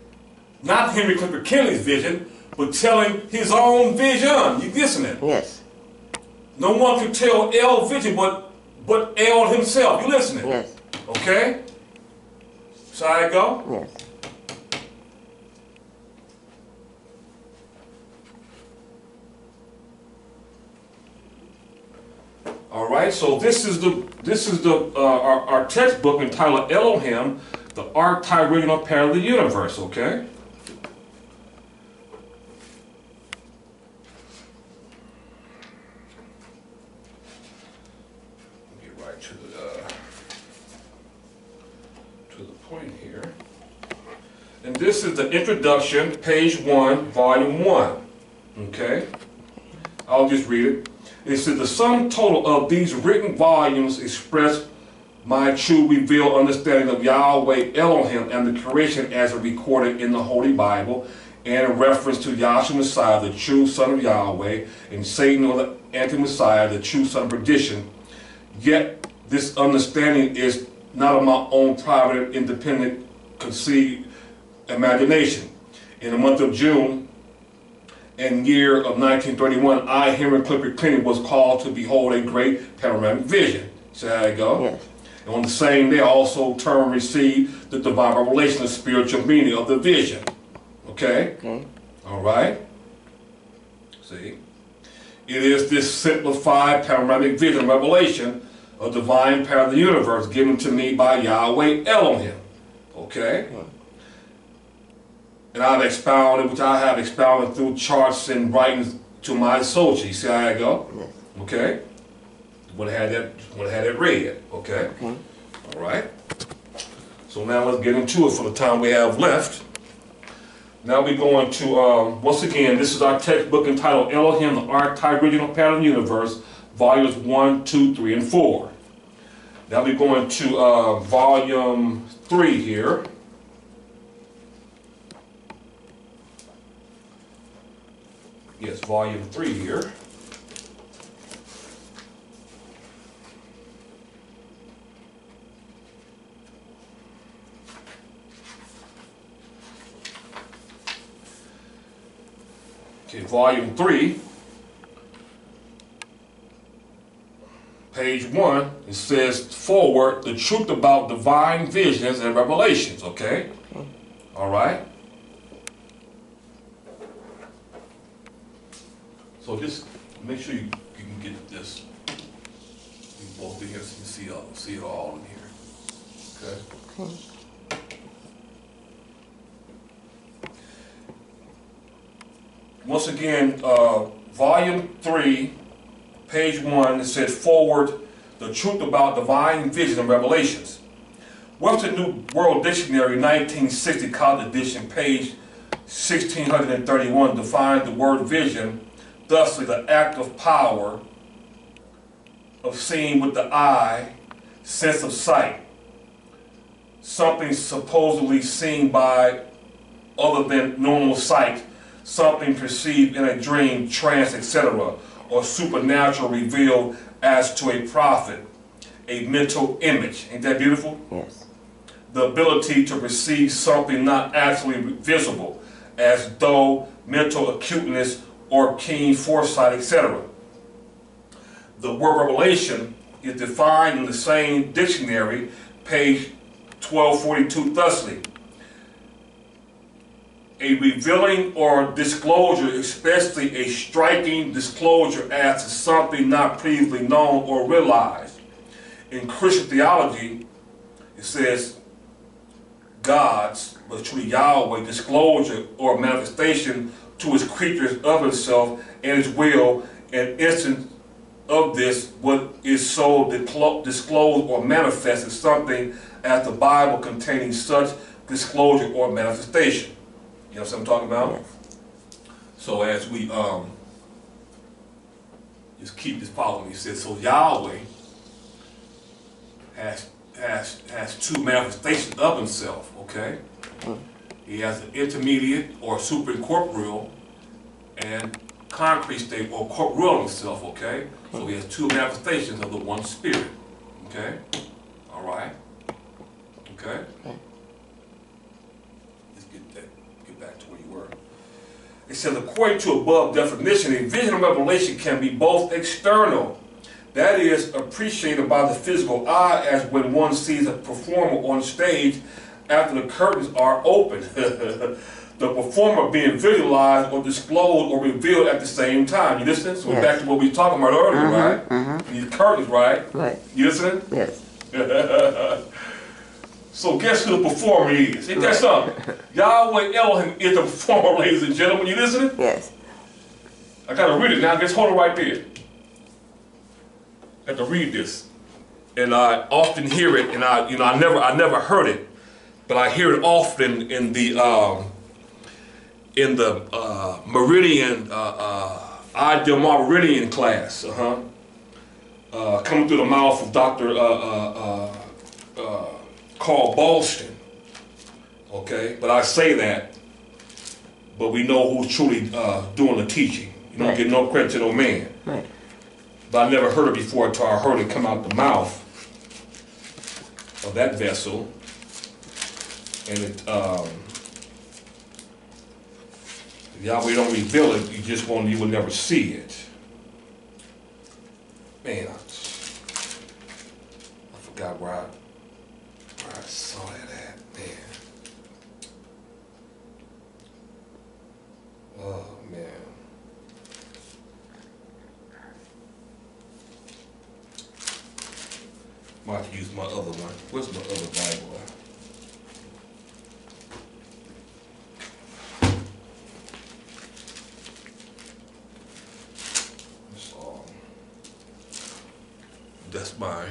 Not Henry Clifford Kinley's vision, but telling his own vision. You listening? Yes. No one can tell El vision but but El himself. You listening? Yes. Okay? So I go? Yes. All right, so this is the this is the uh, our, our textbook entitled Elohim, the archetype pair of the universe. Okay. Get right to the uh, to the point here. And this is the introduction, page one, volume one. Okay. I'll just read it. It says the sum total of these written volumes express my true revealed understanding of Yahweh Elohim and the creation as recorded in the Holy Bible and in reference to Yahshua Messiah, the true Son of Yahweh, and Satan or the anti-Messiah, the true Son of perdition. Yet this understanding is not of my own private, independent, conceived imagination. In the month of June, and year of 1931, I, Henry Clifford Kinley, was called to behold a great panoramic vision. See how I go? Yes. And on the same day, I also term received the divine revelation, the spiritual meaning of the vision. Okay? Okay. All right? See? It is this simplified panoramic vision revelation of divine power of the universe given to me by Yahweh Elohim. Okay? And I've expounded, which I have expounded through charts and writings to my associates. See how I go? Okay? Would have had that, would have had it read. Okay? Okay. All right? So now let's get into it for the time we have left. Now we're going to, um, once again, this is our textbook entitled Elohim, the Archetype Original Pattern Universe, volumes 1, 2, 3, and 4. Now we're going to uh, volume 3 here. Yes, volume 3 here. Okay, volume three, page one, it says forward the truth about divine visions and revelations, okay? Mm. All right? So just make sure you, you can get this. You both in here so you can see all, see it all in here. Okay? Once again, uh, volume three, page one, it says forward the truth about divine vision and revelations. Webster New World Dictionary, 1960, college edition, page 1631, defined the word vision, thusly the act of power of seeing with the eye, sense of sight, something supposedly seen by other than normal sight, something perceived in a dream, trance, etc., or supernatural revealed as to a prophet, a mental image. Ain't that beautiful? Yes. The ability to perceive something not actually visible, as though mental acuteness or keen foresight, etc. The word revelation is defined in the same dictionary, page 1242, thusly a revealing or disclosure, especially a striking disclosure as to something not previously known or realized. In Christian theology, it says God's, but truly Yahweh, disclosure or manifestation to his creatures of himself and his will, an instance of this, what is so disclosed or manifested something as the Bible containing such disclosure or manifestation. You know what I'm talking about? So as we um just keep this following, he says, so Yahweh has has has two manifestations of himself, okay? He has an intermediate or superincorporeal and concrete state or corporeal himself, okay? So he has two manifestations of the one spirit. Okay? All right. Okay? Let's get that, get back to where you were. It says, according to above definition, a vision of revelation can be both external, that is, appreciated by the physical eye, as when one sees a performer on stage after the curtains are open. the performer being visualized or disclosed or revealed at the same time. You listening? So we're Yes. back to what we were talking about earlier, mm-hmm, right? Mm-hmm. These curtains, right? Right. You listening? Yes. So guess who the performer is? Ain't that something? Yahweh Elohim is the performer, ladies and gentlemen. You listening? Yes. I gotta read it now. Just hold it right there. I have to read this, and I often hear it, and I, you know, I never, I never heard it, but I hear it often in the, um, in the uh, Meridian, uh, uh, Ideal Meridian class. Uh-huh. Uh, coming through the mouth of Dr. Uh, uh, uh, uh, Carl Ballston. Okay, but I say that, but we know who's truly uh, doing the teaching. You don't Right. give no credit to no man. Right. But I never heard it before until I heard it come out the mouth of that vessel. And it, um, if Yahweh don't reveal it, you just won't, you will never see it. Man, I, I forgot where I, where I saw that at, man. Oh, man. I'm to use my other one. Where's my other Bible at? That's all. That's mine.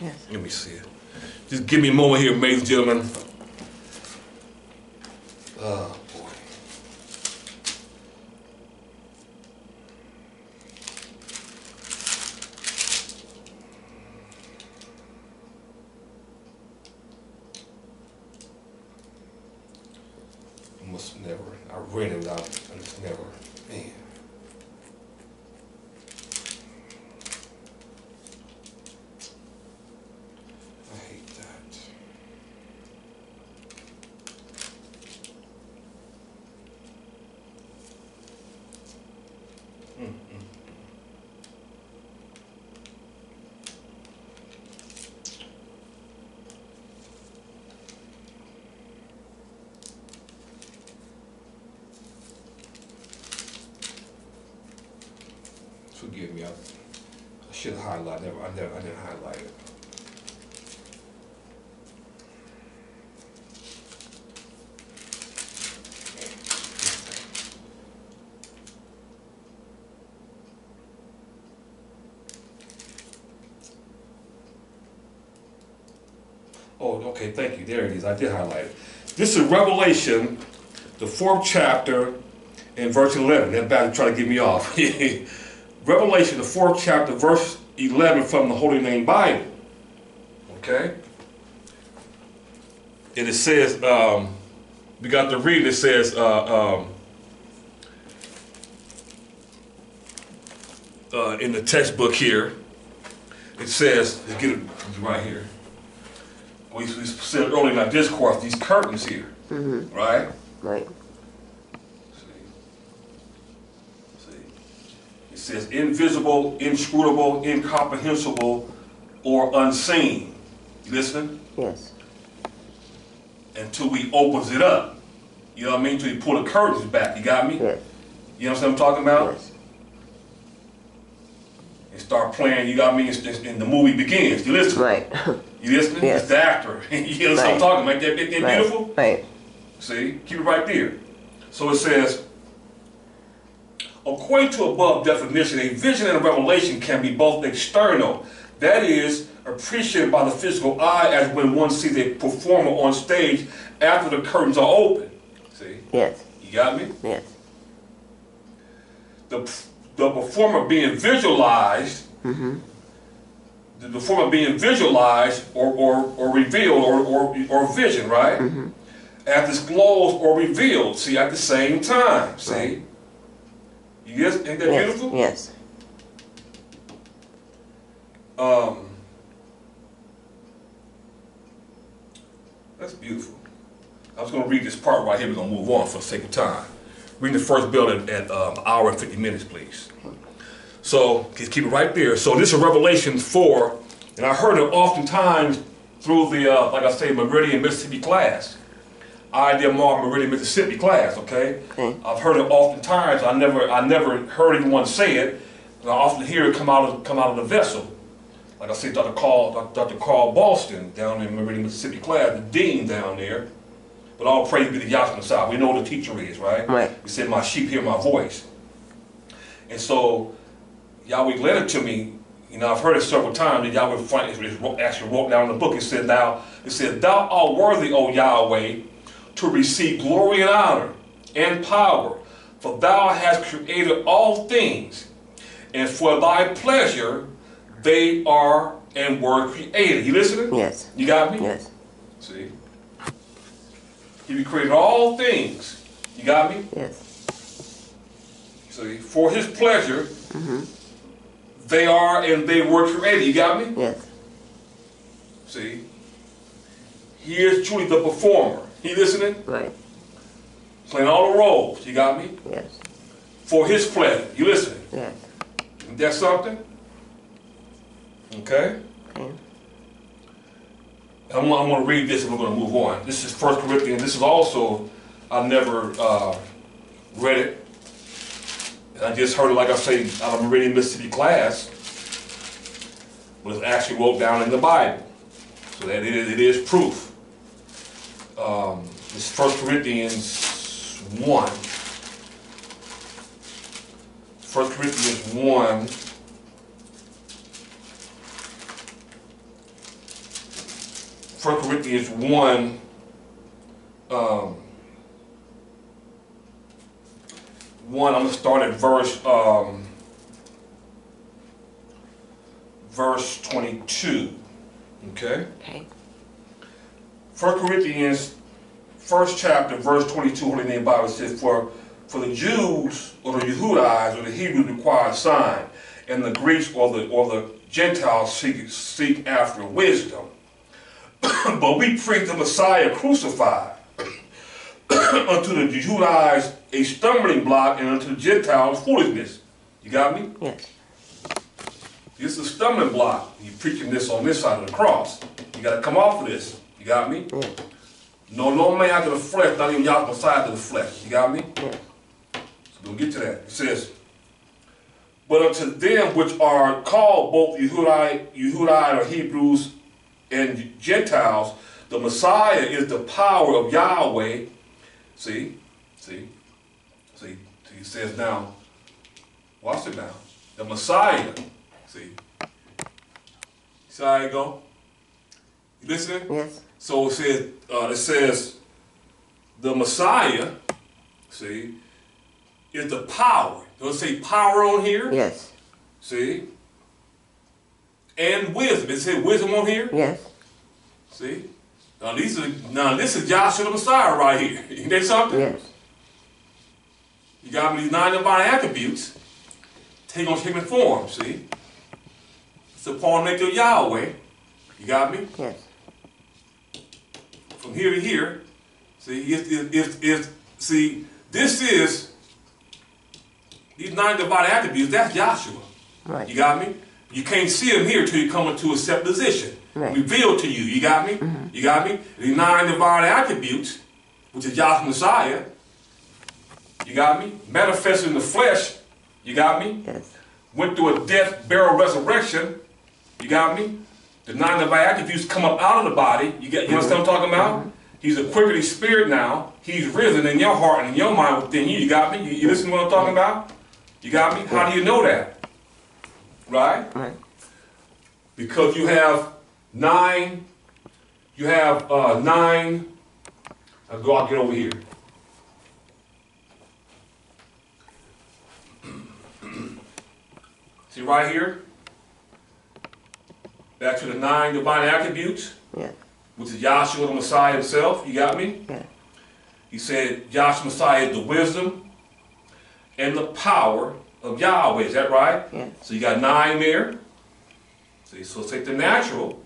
Yes. Let me see it. Just give me a moment here, ladies and gentlemen. Oh, boy. I must never, I read it out, I just never, man. I hate that. Mm, mm. Forgive me, I, I should have highlighted, never, I never, I didn't highlight it. Oh, thank you. There it is. I did highlight it. This is Revelation, the fourth chapter, and verse 11. They're about to try to get me off. Revelation, the fourth chapter, verse 11 from the Holy Name Bible. Okay? And it says, um, we got the read, it says, uh, um, uh, in the textbook here, it says, let's get it right here. We, we said earlier in our discourse, these curtains here, mm-hmm. right? Right. See. See. It says invisible, inscrutable, incomprehensible, or unseen. You listening? Yes. Until he opens it up. You know what I mean? Until he pull the curtains back. You got me? Yes. You know what I'm talking about? Yes. And start playing, you got me? And, and the movie begins. You listening? Right. You listening? Yes. It's the actor. you know what I'm talking about? That, that, that right. beautiful? Right. See, keep it right there. So it says, according to above definition, a vision and a revelation can be both external, that is, appreciated by the physical eye, as when one sees a performer on stage after the curtains are open. See, Yes. you got me? Yes. The, the performer being visualized, mm-hmm. The form of being visualized or, or, or revealed or, or, or vision, right? At disclosed or revealed, see, at the same time, see? Right. You guys, ain't that Yes. beautiful? Yes. Um, That's beautiful. I was going to read this part right here. We're going to move on for the sake of time. Read the first bill at, at um, hour and 50 minutes, please. So, just keep it right there. So, this is Revelation 4, and I heard it oftentimes through the, uh, like I say, Meridian, Mississippi class. IDMR Meridian, Mississippi class, okay? Okay. I've heard it oftentimes. I never, I never heard anyone say it. And I often hear it come out of, come out of the vessel. Like I said, Dr. Carl, Dr. Carl Boston down in Meridian, Mississippi class, the dean down there. But all praise be to Yahshua Messiah. We know who the teacher is, right? Right. He said, my sheep hear my voice. And so, Yahweh led it to me. You know, I've heard it several times, and Yahweh fin- it wrote- actually wrote down in the book, it said, Thou, it said, Thou art worthy, O Yahweh, to receive glory and honor and power, for thou hast created all things, and for thy pleasure they are and were created. You listening? Yes. You got me? Yes. See? He created all things. You got me? Yes. See? For his pleasure, mm-hmm. They are and they were created. You got me? Yes. See? He is truly the performer. He listening? Right. Playing all the roles. You got me? Yes. For his pleasure. You listening? Yes. Isn't that something? Okay? Okay. I'm, I'm going to read this and we're going to move on. This is First Corinthians. This is also, I never uh, read it. I just heard it, like I say, out of Meridian, Mississippi class. It's actually wrote down in the Bible. So that it is, it is proof. Um, is First Corinthians 1. First Corinthians 1. First Corinthians 1, um, 1, I'm going to start at verse, um, verse 22. Okay? Okay. First Corinthians, first chapter, verse 22, Holy Name Bible says, For for the Jews or the Yehudites or the Hebrews require a sign, and the Greeks or the or the Gentiles seek seek after wisdom. but we preach the Messiah crucified. unto the Jehudites a stumbling block, and unto the Gentiles foolishness. You got me? Yes. This is a stumbling block. You preaching this on this side of the cross. You got to come off of this. You got me? Yes. No, no man after the flesh, not even Yahweh Messiah to the flesh. You got me? Yes. So we'll get to that. It says, But unto them which are called both Yehudite, Yehudite or Hebrews and Gentiles, the Messiah is the power of Yahweh. See? See? See? He says now, watch it now. The Messiah. See? See how you go? You listening? Yes. So it says, uh, it says, the Messiah, see, is the power. Does it say power on here? Yes. See? And wisdom. It says wisdom on here? Yes. See? Now these are now this is Joshua the Messiah right here. Ain't that something? Yes. You got me these nine divine attributes. Take on human form, see? It's upon make of Yahweh. You got me? Yes. from here to here. See, it's, it's, it's, it's, see, this is these nine divine attributes. That's Joshua. Right. You got me? You can't see them here till you come into a set position. Right. Revealed to you. You got me? Mm-hmm. You got me? These nine divine attributes, which is Joshua Messiah. You got me? Manifested in the flesh. You got me? Yes. went through a death, burial, resurrection. You got me? The nine divided attributes come up out of the body. You get you understand what I'm talking about? He's a quickening spirit now. He's risen in your heart and in your mind within you. You got me? You, you listen to what I'm talking about? You got me? How do you know that? Right? Right. Because you have nine, you have uh, nine, I'll go, I'll get over here. See right here? Back to the nine divine attributes, Yes. which is Yahshua the Messiah himself. You got me? Yes. He said Yahshua Messiah is the wisdom and the power of Yahweh. Is that right? Yes. So you got nine there. See, so take the natural.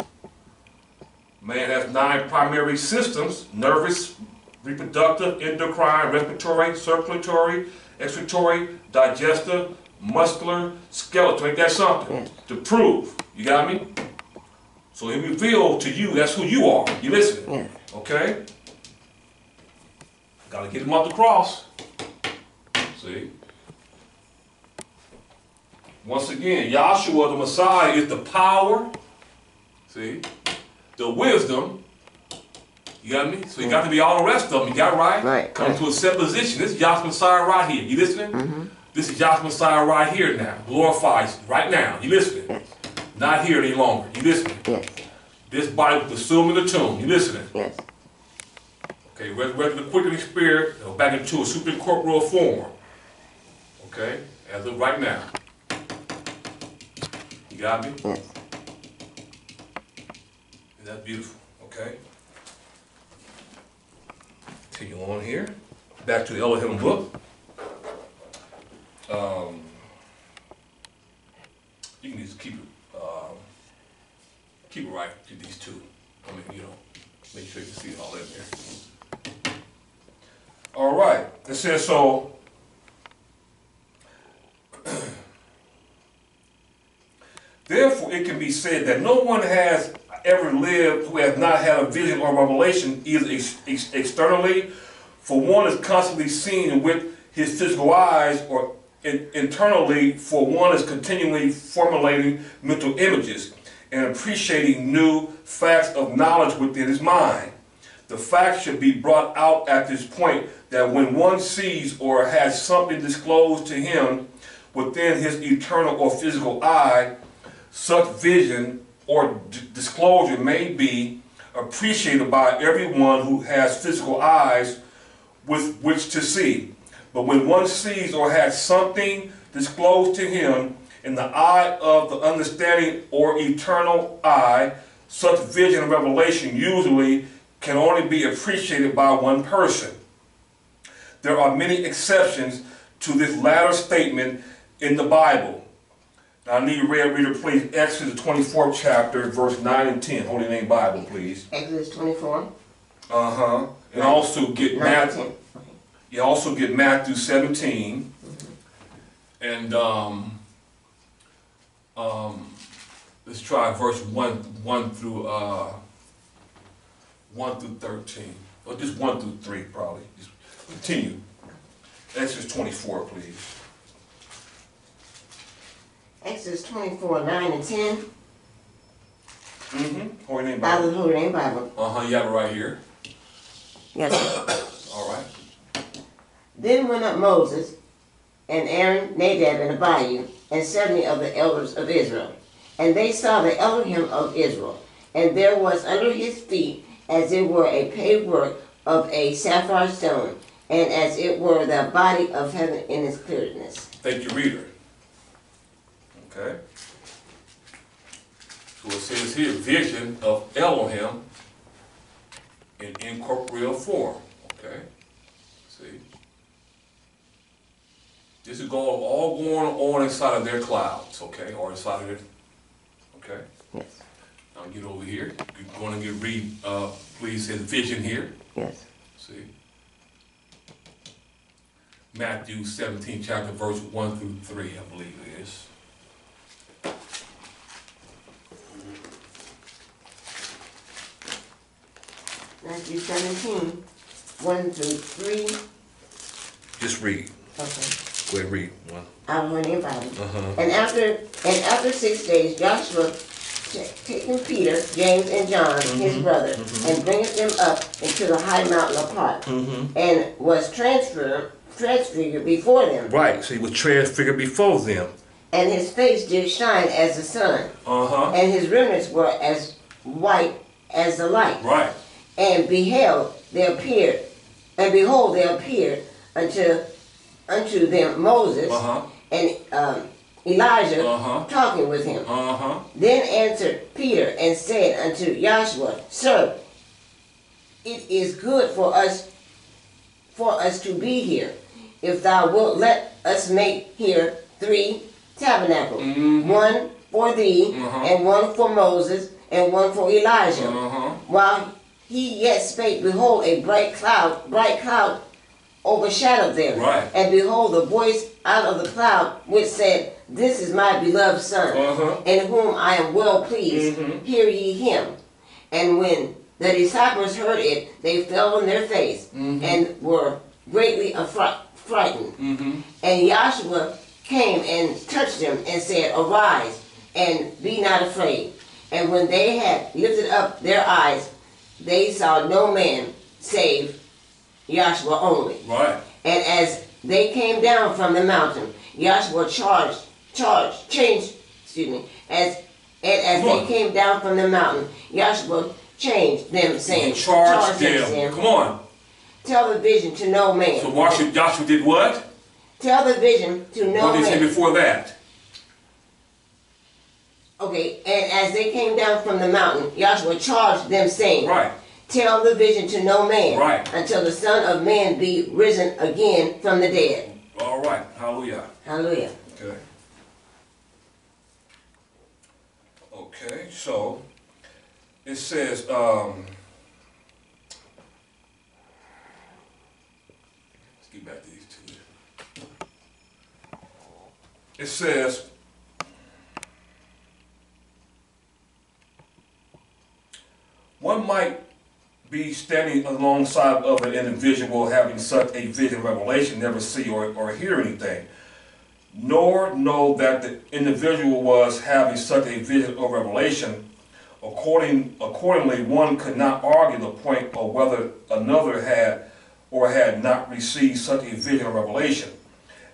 Man has nine primary systems nervous, reproductive, endocrine, respiratory, circulatory, excretory, digestive, muscular, skeletal. Ain't that something? To prove. You got me? So he revealed to you that's who you are. You listen? Okay? Gotta get him off the cross. See? Once again, Yahshua the Messiah is the power. See? The wisdom. You got me? So you got to be all the rest of them. You got right? Right, Come right. to a set position. This is Yahshua Messiah right here. You listening? Mm-hmm. This is Yahshua Messiah right here now. Glorified right now. You listening? Not here any longer. You listening? Yes. This body in the tomb. You listening? Yes. Okay, resurrected the quickening spirit back into a super supercorporeal form. Okay, as of right now. You got me? Yes. Is that beautiful? Okay. Continue on here. Back to the Elohim book. Um, you can just keep it, um, keep it right to these two. I mean, you know, make sure you see it all in there. All right. It says so. Therefore, it can be said that no one has ever lived who has not had a vision or revelation, either ex- ex- externally, for one is constantly seen with his physical eyes, or in- internally, for one is continually formulating mental images and appreciating new facts of knowledge within his mind. The fact should be brought out at this point that when one sees or has something disclosed to him within his eternal or physical eye, such vision or disclosure may be appreciated by everyone who has physical eyes with which to see. But when one sees or has something disclosed to him in the eye of the understanding or eternal eye, such vision and revelation usually can only be appreciated by one person. There are many exceptions to this latter statement in the Bible. Now, I need a read reader, please. Exodus 24th chapter, verse 9 and 10. Holy Name Bible, please. Exodus 24. Uh huh. And also get 9 Matthew. 10. You also get Matthew 17. And um, um, let's try verse 1, 1 through uh, 1 through 13. Or just 1 through 3, probably. Just continue. Exodus 24, please. Exodus 24, 9 and 10. Mm-hmm. Holy Name Bible. Holy Name Bible. Uh huh. You have it right here. Yes. All right. Then went up Moses and Aaron, Nadab, and Abihu, and seventy of the elders of Israel. And they saw the Elohim of Israel. And there was under his feet as it were a paved work of a sapphire stone, and as it were the body of heaven in its clearness. Thank you, reader. Okay. So it says here, vision of Elohim in incorporeal form. Okay. See. This is going all going on inside of their clouds, okay, or inside of their. Okay. Yes. Now get over here. You're going to get read. Uh, please his vision here. Yes. See? Matthew 17, chapter verse 1 through 3, I believe it is. Matthew 17, 1 through 3. Just read. Okay. Go ahead, read one. Of the Holy Name Uh-huh. And after and after six days, Joshua taking Peter, James, and John, his brother, and bringeth them up into the high mountain apart, and was transferred transfigured before them, Right, so he was transfigured before them. and his face did shine as the sun, Uh-huh. and his remnants were as white as the light. Right. And beheld, they appeared, and behold, they appeared unto unto them Moses Uh-huh. and um, Elijah Uh-huh. talking with him. Uh-huh. Then answered Peter and said unto Joshua, Sir, it is good for us for us to be here. If thou wilt let us make here three tabernacles, one for thee, Mhm. and one for Moses, and one for Elijah. Uh-huh. while he yet spake, behold, a bright cloud, bright cloud overshadowed them. Right. And behold, a voice out of the cloud which said, This is my beloved Son, Uh-huh. in whom I am well pleased. Mhm. Hear ye him. And when the disciples heard it, they fell on their face and were greatly affri- frightened. Mm-hmm. And Joshua came and touched them and said, Arise and be not afraid. And when they had lifted up their eyes, they saw no man save Yahshua only. Right. And as they came down from the mountain, Yahshua charged, charged, changed, excuse me, as and as Come they on. came down from the mountain, Yahshua changed them, saying, charged "Charge them. saying, Come on. Tell the vision to no man. So Yahshua, Yahshua did what? Tell the vision to no what did he say before that? Okay, and as they came down from the mountain, Yahshua charged them, saying, Right. Tell the vision to no man, Right. until the Son of Man be risen again from the dead. All right. Hallelujah. Hallelujah. Okay. Okay, so it says, um, let's get back to these two. It says, one might be standing alongside of an individual having such a vision revelation, never see or, or hear anything nor know that the individual was having such a vision or revelation. According, accordingly, one could not argue the point of whether another had or had not received such a vision or revelation.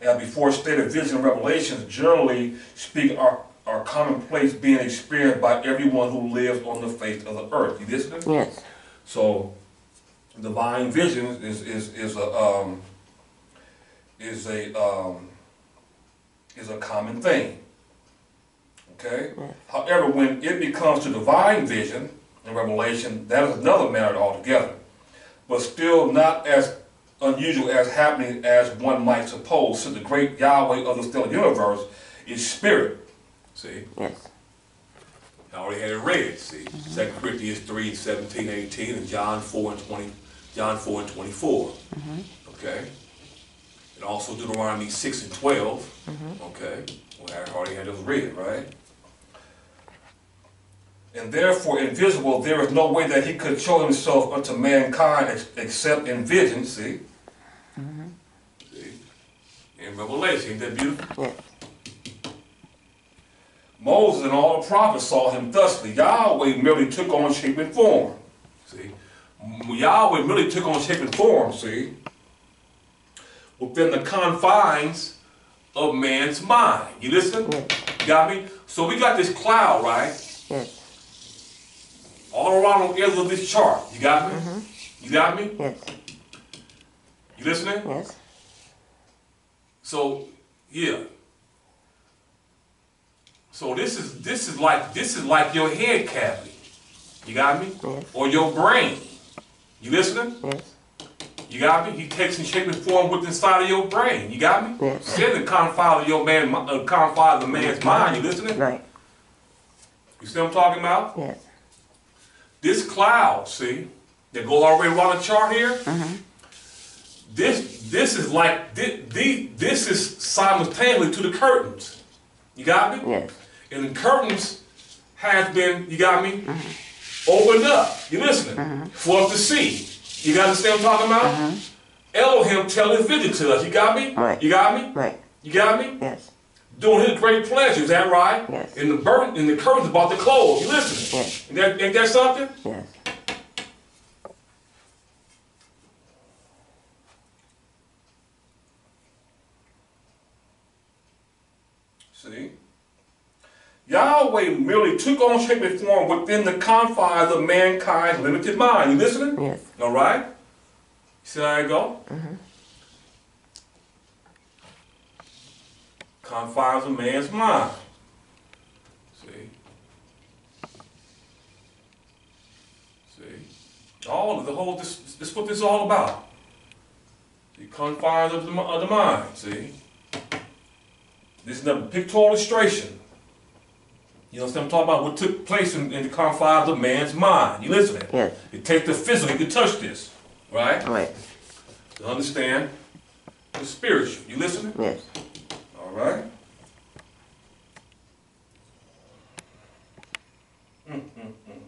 As before stated, vision and revelations generally speak are, are commonplace being experienced by everyone who lives on the face of the earth. You listening? Yes. So, divine vision is, is, is a, um, is a, um, is a common thing. Okay? However, when it becomes to divine vision and revelation, that is another matter altogether. But still not as unusual as happening as one might suppose, since the great Yahweh of the stellar universe is spirit. See? Yes. I already had it read, see. Second Corinthians 3, 17, 18, and John 4 and 20, John 4 and 24. Mm-hmm. Okay? And also Deuteronomy 6 and 12. Mm-hmm. Okay? Well, I already had those read, right? And therefore, invisible, there is no way that he could show himself unto mankind ex- except in vision, see? Mm-hmm. See? In Revelation, that beautiful? Yes. Moses and all the prophets saw him thusly. Yahweh merely took on shape and form. See? Yahweh merely took on shape and form, see? Within the confines of man's mind. You listen? You got me? So we got this cloud, right? Yes. All around on the edge of this chart. You got me? Mm-hmm. You got me? Yes. You listening? Yes. So, yeah. So this is this is like this is like your head cavity. You got me? Yes. Or your brain. You listening? Yes. You got me? He takes and shape and form within inside of your brain. You got me? Yes. In the confine of your man, uh, confine of the man's mind. You listening? Right. You see what I'm talking about? Yes. This cloud, see, that go all the way around the chart here. This this is like this, this is simultaneously to the curtains. You got me? Yes. And the curtains has been, you got me, uh-huh. opened up. You listening? Uh-huh. For us to see. You got to understand what I'm talking about? Uh-huh. Elohim tell his vision to us. You got me? Right. You got me? Right. You got me? Yes. Doing his great pleasure. Is that right? Yes. And the burden and the curtains about to close. You listening? Yes. Ain't that, ain't that something? Yes. See? Yahweh merely took on shape and form within the confines of mankind's limited mind. You listening? Yes. All right? See how I go? Mm -hmm. Confines of man's mind. See? See? All of the whole, this, this is what this is all about. The confines of the, of the mind, see? This is a pictorial illustration You know what I'm talking about? What took place in, in the confines of man's mind. You listening? Yes. It takes the physical, you can touch this, right? Right. To understand the spiritual. You listening? Yes. All right. Mm, mm, mm.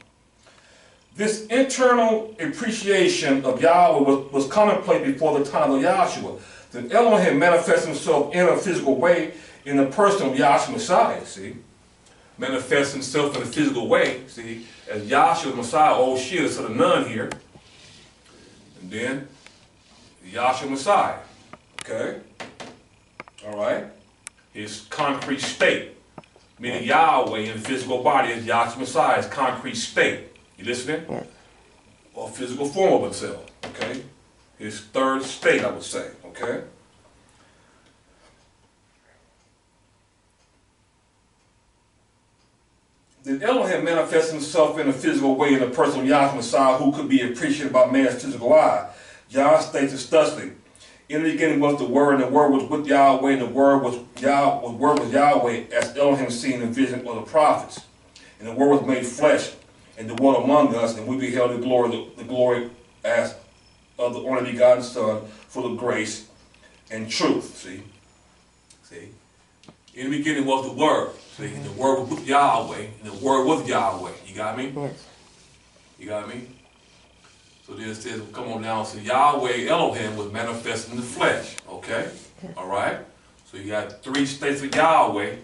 This internal appreciation of Yahweh was, was commonplace before the time of Yahshua. The Elohim manifests himself in a physical way in the person of Yahshua Messiah, see? Manifests himself in a physical way, see? As Yahshua Messiah, old shit, so the none here. And then Yahshua Messiah, okay? All right? His concrete state, meaning Yahweh in physical body is Yahshua Messiah's concrete state. You listening? Yes. Or physical form of himself. okay? His third state, I would say, okay? The Elohim manifests himself in a physical way in the person of Yahweh Messiah who could be appreciated by man's physical eye. Yah states thusly. In the beginning was the Word, and the Word was with Yahweh, and the Word was Yah, the Word was Yahweh, as Elohim seen in vision of the prophets. And the Word was made flesh, and dwelt among us, and we beheld the glory, the, the glory as of the only begotten Son, full of grace and truth. See, see. In the beginning was the Word. See, and the Word was with Yahweh, and the Word was Yahweh. You got me? Yes. You got me? So then it says, come on now, so Yahweh Elohim was manifest in the flesh, okay? All right? So you got three states of Yahweh,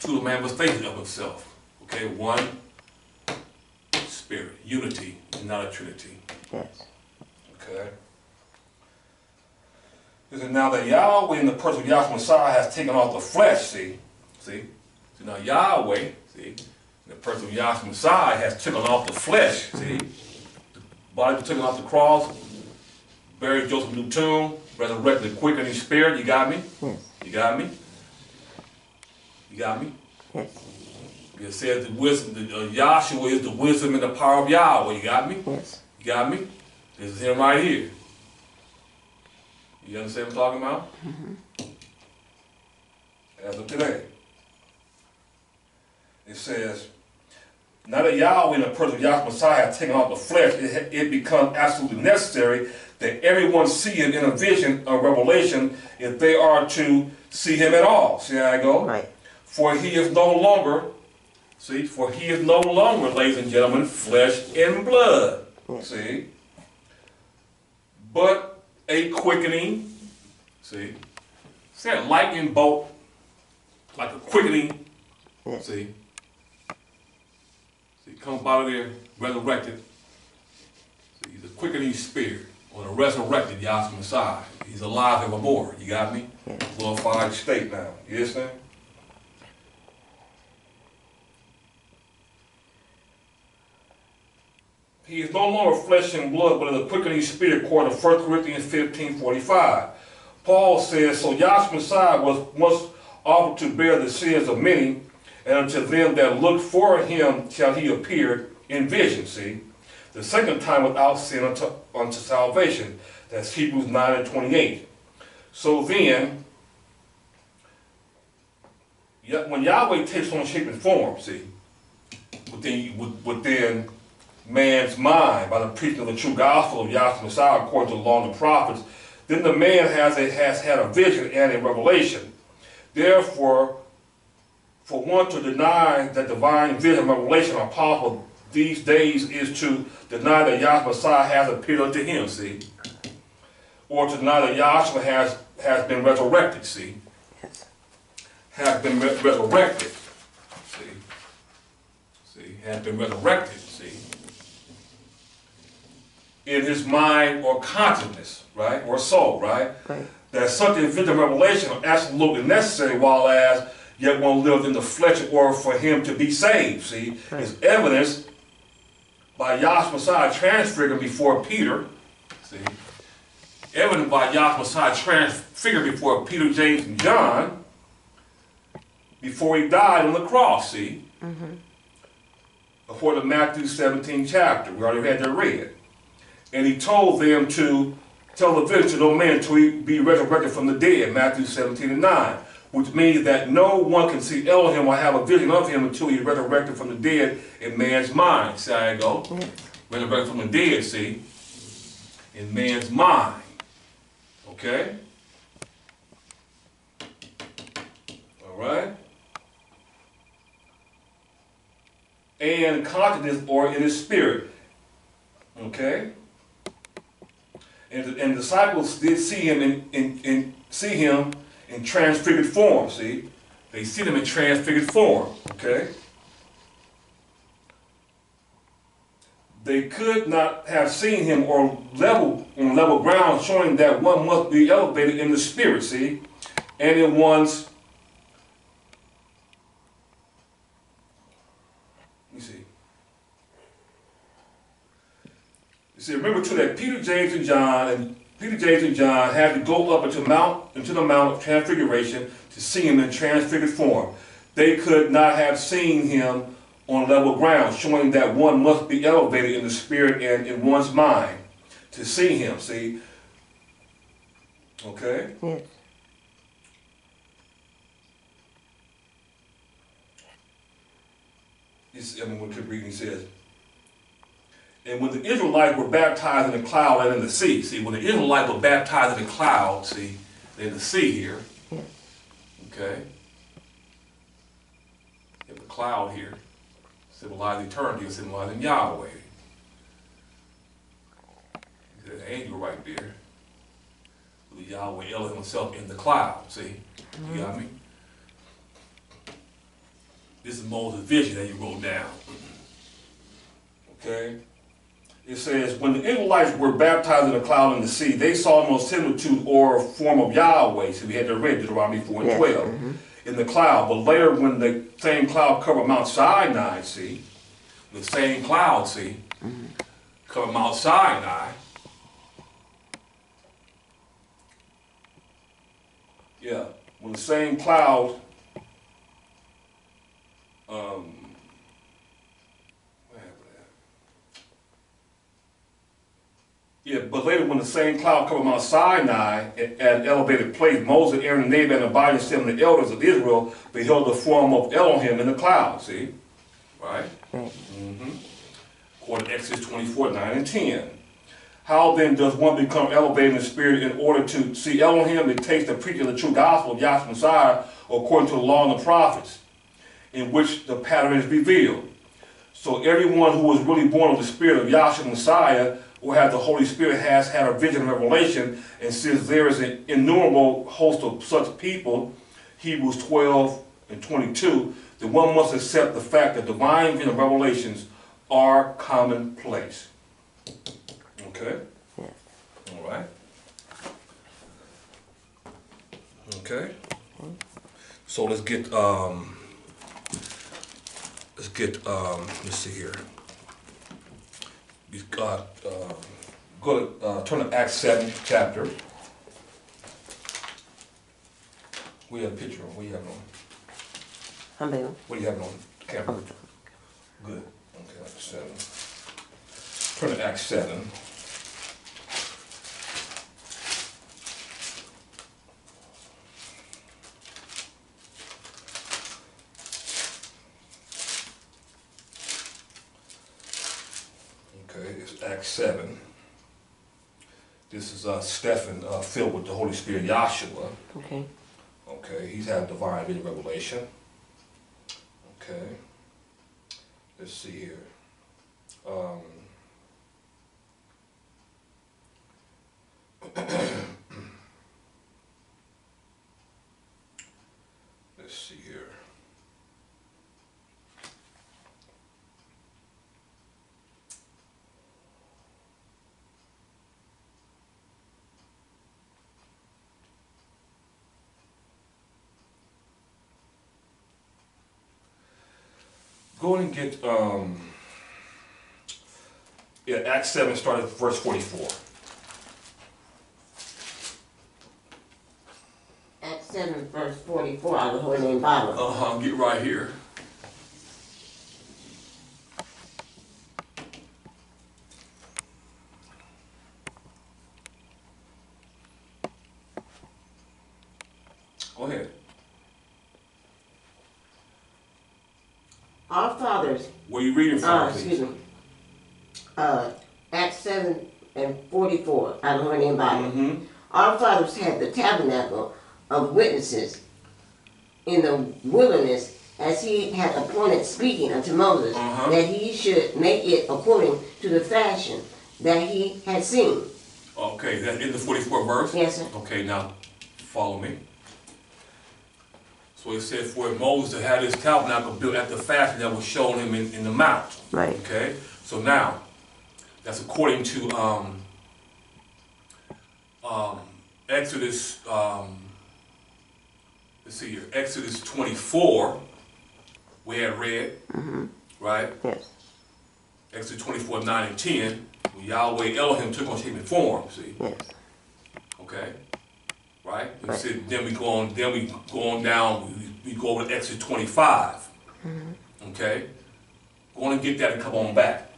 two of manifestations of himself, okay? One, spirit, unity, not a trinity, Yes. okay? It says, now that Yahweh in the person of Yahshua Messiah has taken off the flesh, see? See? So now Yahweh, see? The person of Yahweh Messiah has taken off the flesh, see? The body was taken off the cross, buried Joseph in the tomb, resurrected quickening spirit. You got me? Yes. You got me? You got me? Yes. It says the wisdom, the, uh, Yahshua is the wisdom and the power of Yahweh. You got me? Yes. You got me? This is him right here. You understand what I'm talking about? Mm -hmm. As of today. It says, now that Yahweh and the person of Yahweh Messiah have taken off the flesh, it, it becomes absolutely necessary that everyone see him in a vision of revelation if they are to see him at all. See how I go? Right. For he is no longer, see, for he is no longer, ladies and gentlemen, flesh and blood. Mm. See? But a quickening, see? See that lightning bolt, like a quickening, Yeah. see? Comes out of there resurrected. See, he's a quickening spirit, or the resurrected Yahshua Messiah. He's alive evermore. You got me? Glorified state now. You understand? He is no longer flesh and blood, but is a quickening spirit, according to 1 Corinthians 15 45. Paul says, So Yahshua Messiah was once offered to bear the sins of many, and unto them that look for him shall he appear in vision. See? The second time without sin unto, unto salvation. That's Hebrews 9 and 28. So then, when Yahweh takes on shape and form, see, within, within man's mind by the preaching of the true gospel of Yahweh Messiah according to the law and the prophets, then the man has, a, has had a vision and a revelation. Therefore, for one to deny that divine vision and revelation are possible these days is to deny that Yahweh Messiah has appeared unto him, see? Or to deny that Yahshua has, has been resurrected, see? Yes. Has been re- resurrected, see? See, has been resurrected, see? In his mind or consciousness, right? Or soul, right? Right. that such a vision revelation are absolutely necessary, while as yet one lived in the flesh in order for him to be saved. See, it's evidenced by Yahshua Messiah transfigured before Peter. See, evident by Yahshua Messiah transfigured before Peter, James, and John before he died on the cross. See, mm-hmm. according to Matthew 17 chapter, we already had that read and he told them to tell the vision to no man to be resurrected from the dead, Matthew 17 and 9. Which means that no one can see Elohim or have a vision of him until he's resurrected from the dead in man's mind. See how I go? Resurrected from the dead, see? In man's mind. Okay? All right? And consciousness or in his spirit. Okay? And the, and the disciples did see him in, in, in see him in transfigured form, see? They see them in transfigured form, okay? They could not have seen him or level on level ground, showing that one must be elevated in the spirit, see? And in one's me see. You see, remember too that Peter, James, and John, and Peter, James, and John had to go up into Mount into the Mount of Transfiguration to see him in transfigured form. They could not have seen him on level ground, showing that one must be elevated in the spirit and in one's mind to see him. See? Okay? Yes. It's, I mean, what the reading says. And when the Israelites were baptized in the cloud and in the sea, see, when the Israelites were baptized in the cloud, see, in the sea here, okay? You have the cloud here, symbolizing eternity, symbolizing Yahweh. There's an angel right there. With Yahweh Elohim himself in the cloud, see? You got mm-hmm. me? This is Moses' vision that you wrote down. Okay? It says, when the Israelites were baptized in the cloud and the sea, they saw most similitude or form of Yahweh. So we had to read Deuteronomy 4 and Yes, 12 in the cloud. But later, when the same cloud covered Mount Sinai, see, the same cloud, see, covered Mount Sinai. Yeah, when the same cloud um, where happened that? Yeah, but later when the same cloud covered Mount Sinai at at an elevated place, Moses, Aaron, and Nadab, and Abiram, and seven of the elders of Israel beheld the form of Elohim in the cloud, see? Right? Right. Mm-hmm. According to Exodus 24, 9 and 10. How then does one become elevated in spirit in order to see Elohim? It takes the preaching of the true gospel of Yahshua Messiah according to the law and the prophets, in which the pattern is revealed. So everyone who was really born of the spirit of Yahshua Messiah or have the Holy Spirit has had a vision of revelation, and since there is an innumerable host of such people, Hebrews 12 and 22, then one must accept the fact that divine vision of revelations are commonplace. Okay? All right. Okay. So let's get um let's get um let's see here. Got uh, go to uh, turn to Acts seven chapter. We have a picture. What do you have on? I'm. What do you have on camera? Good. Okay, Acts seven. Turn to Acts seven. Okay, it's Acts seven. This is uh, Stephen uh, filled with the Holy Spirit, Yahshua. Okay. Okay, he's had divine vision revelation. Okay. Let's see here. Um, let's see here. Go ahead and get um, yeah, Acts 7 started at verse 44. Acts 7, verse 44 out of the Holy Name Bible. Uh-huh, get right here. Go ahead. fathers, Where you reading from, uh, excuse me, uh, Acts seven and forty-four, out of the Bible. Mm-hmm. Our fathers had the tabernacle of witnesses in the wilderness as he had appointed speaking unto Moses, Uh-huh. that he should make it according to the fashion that he had seen. Okay, that in the 44th verse? Yes, sir. Okay, now follow me. So it said, for Moses to have his tabernacle built at the fashion that was shown him in, in the mount. Right. Okay, so now, that's according to um, um, Exodus, um, let's see here, Exodus 24, we had read, right? Yes. Exodus 24, 9 and 10, when Yahweh Elohim took on human form, see? Yes. Okay? Right? And Right. said, then we go on, then we go on down, we, we go over to Exodus 25. Okay? going to get that and come on back.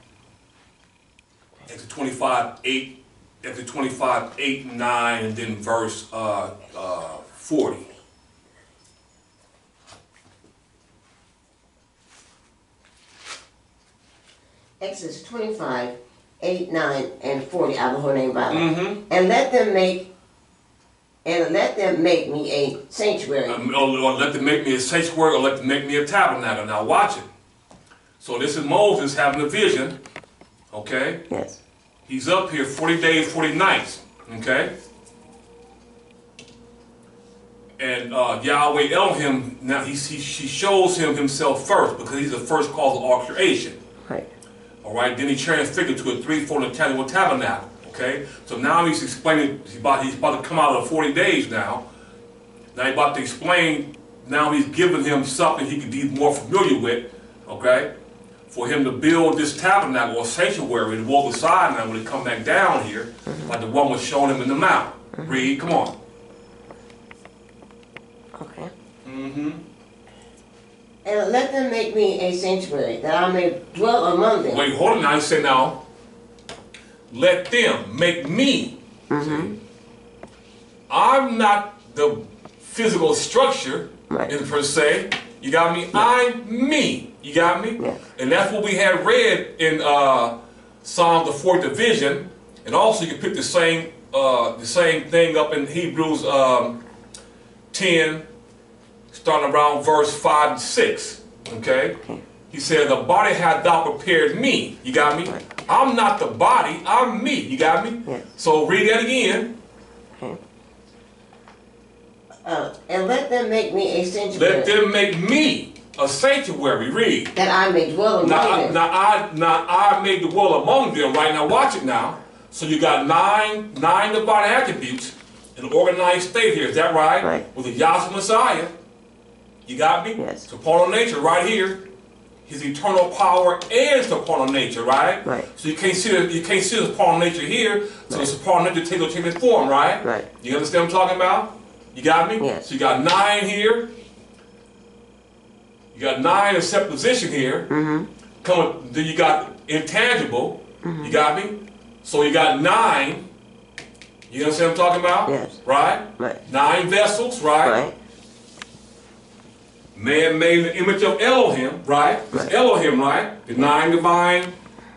Exodus 25, 8, Exodus 25, 8, 9, and then verse uh, uh, 40. Exodus 25, 8, 9, and 40 out of the Holy Name Bible. Mm-hmm. And let them make and let them make me a sanctuary. Um, or, or let them make me a sanctuary, or let them make me a tabernacle. Now watch it. So this is Moses having a vision. Okay? yes. He's up here 40 days, 40 nights. Okay? And uh, Yahweh Elohim, now he, he, she shows him himself first because he's the first cause of all creation. Right. All right, then he transfigured to a threefold intangible tabernacle. Okay, so now he's explaining. He's about he's about to come out of the forty days now. Now he's about to explain. Now he's giving him something he could be more familiar with. Okay, for him to build this tabernacle or sanctuary to walk aside now when he come back down here, like the one was showing him in the mount. Read, come on. Okay. Mm-hmm. And let them make me a sanctuary, that I may dwell among them. Wait, hold on now. He said now. Let them make me. See? I'm not the physical structure Right. in per se. You got me? I'm me. You got me? Yeah. And that's what we had read in uh, Psalm the fourth division. And also you can pick the same uh, the same thing up in Hebrews um, 10, starting around verse 5 and 6. Okay? He said, The body hath thou prepared me. You got me? Right. I'm not the body, I'm me. You got me? Yes. So read that again. Uh, and let them make me a sanctuary, Let them make me a sanctuary. Read. that I may dwell among Now, I, them. now I now I made the world among them. Right now, watch it now. So you got nine nine divine attributes in an organized state here. Is that right? Right. With the Yahshua Messiah. You got me? Yes. Supernal nature right here. His eternal power and supernal nature, right? Right. So you can't see the you can't see the supernal nature here. So the supernal nature takes on human form, right? Right. You understand what I'm talking about? You got me? Yes. So you got nine here. You got nine in set position here. Mm-hmm. Come, then you got intangible. Mm-hmm. You got me? So you got nine. You understand what I'm talking about? Yes. Right? Right. Nine vessels, right? Right. Man made in the image of Elohim, right? It's Right. Elohim, right? The nine divine,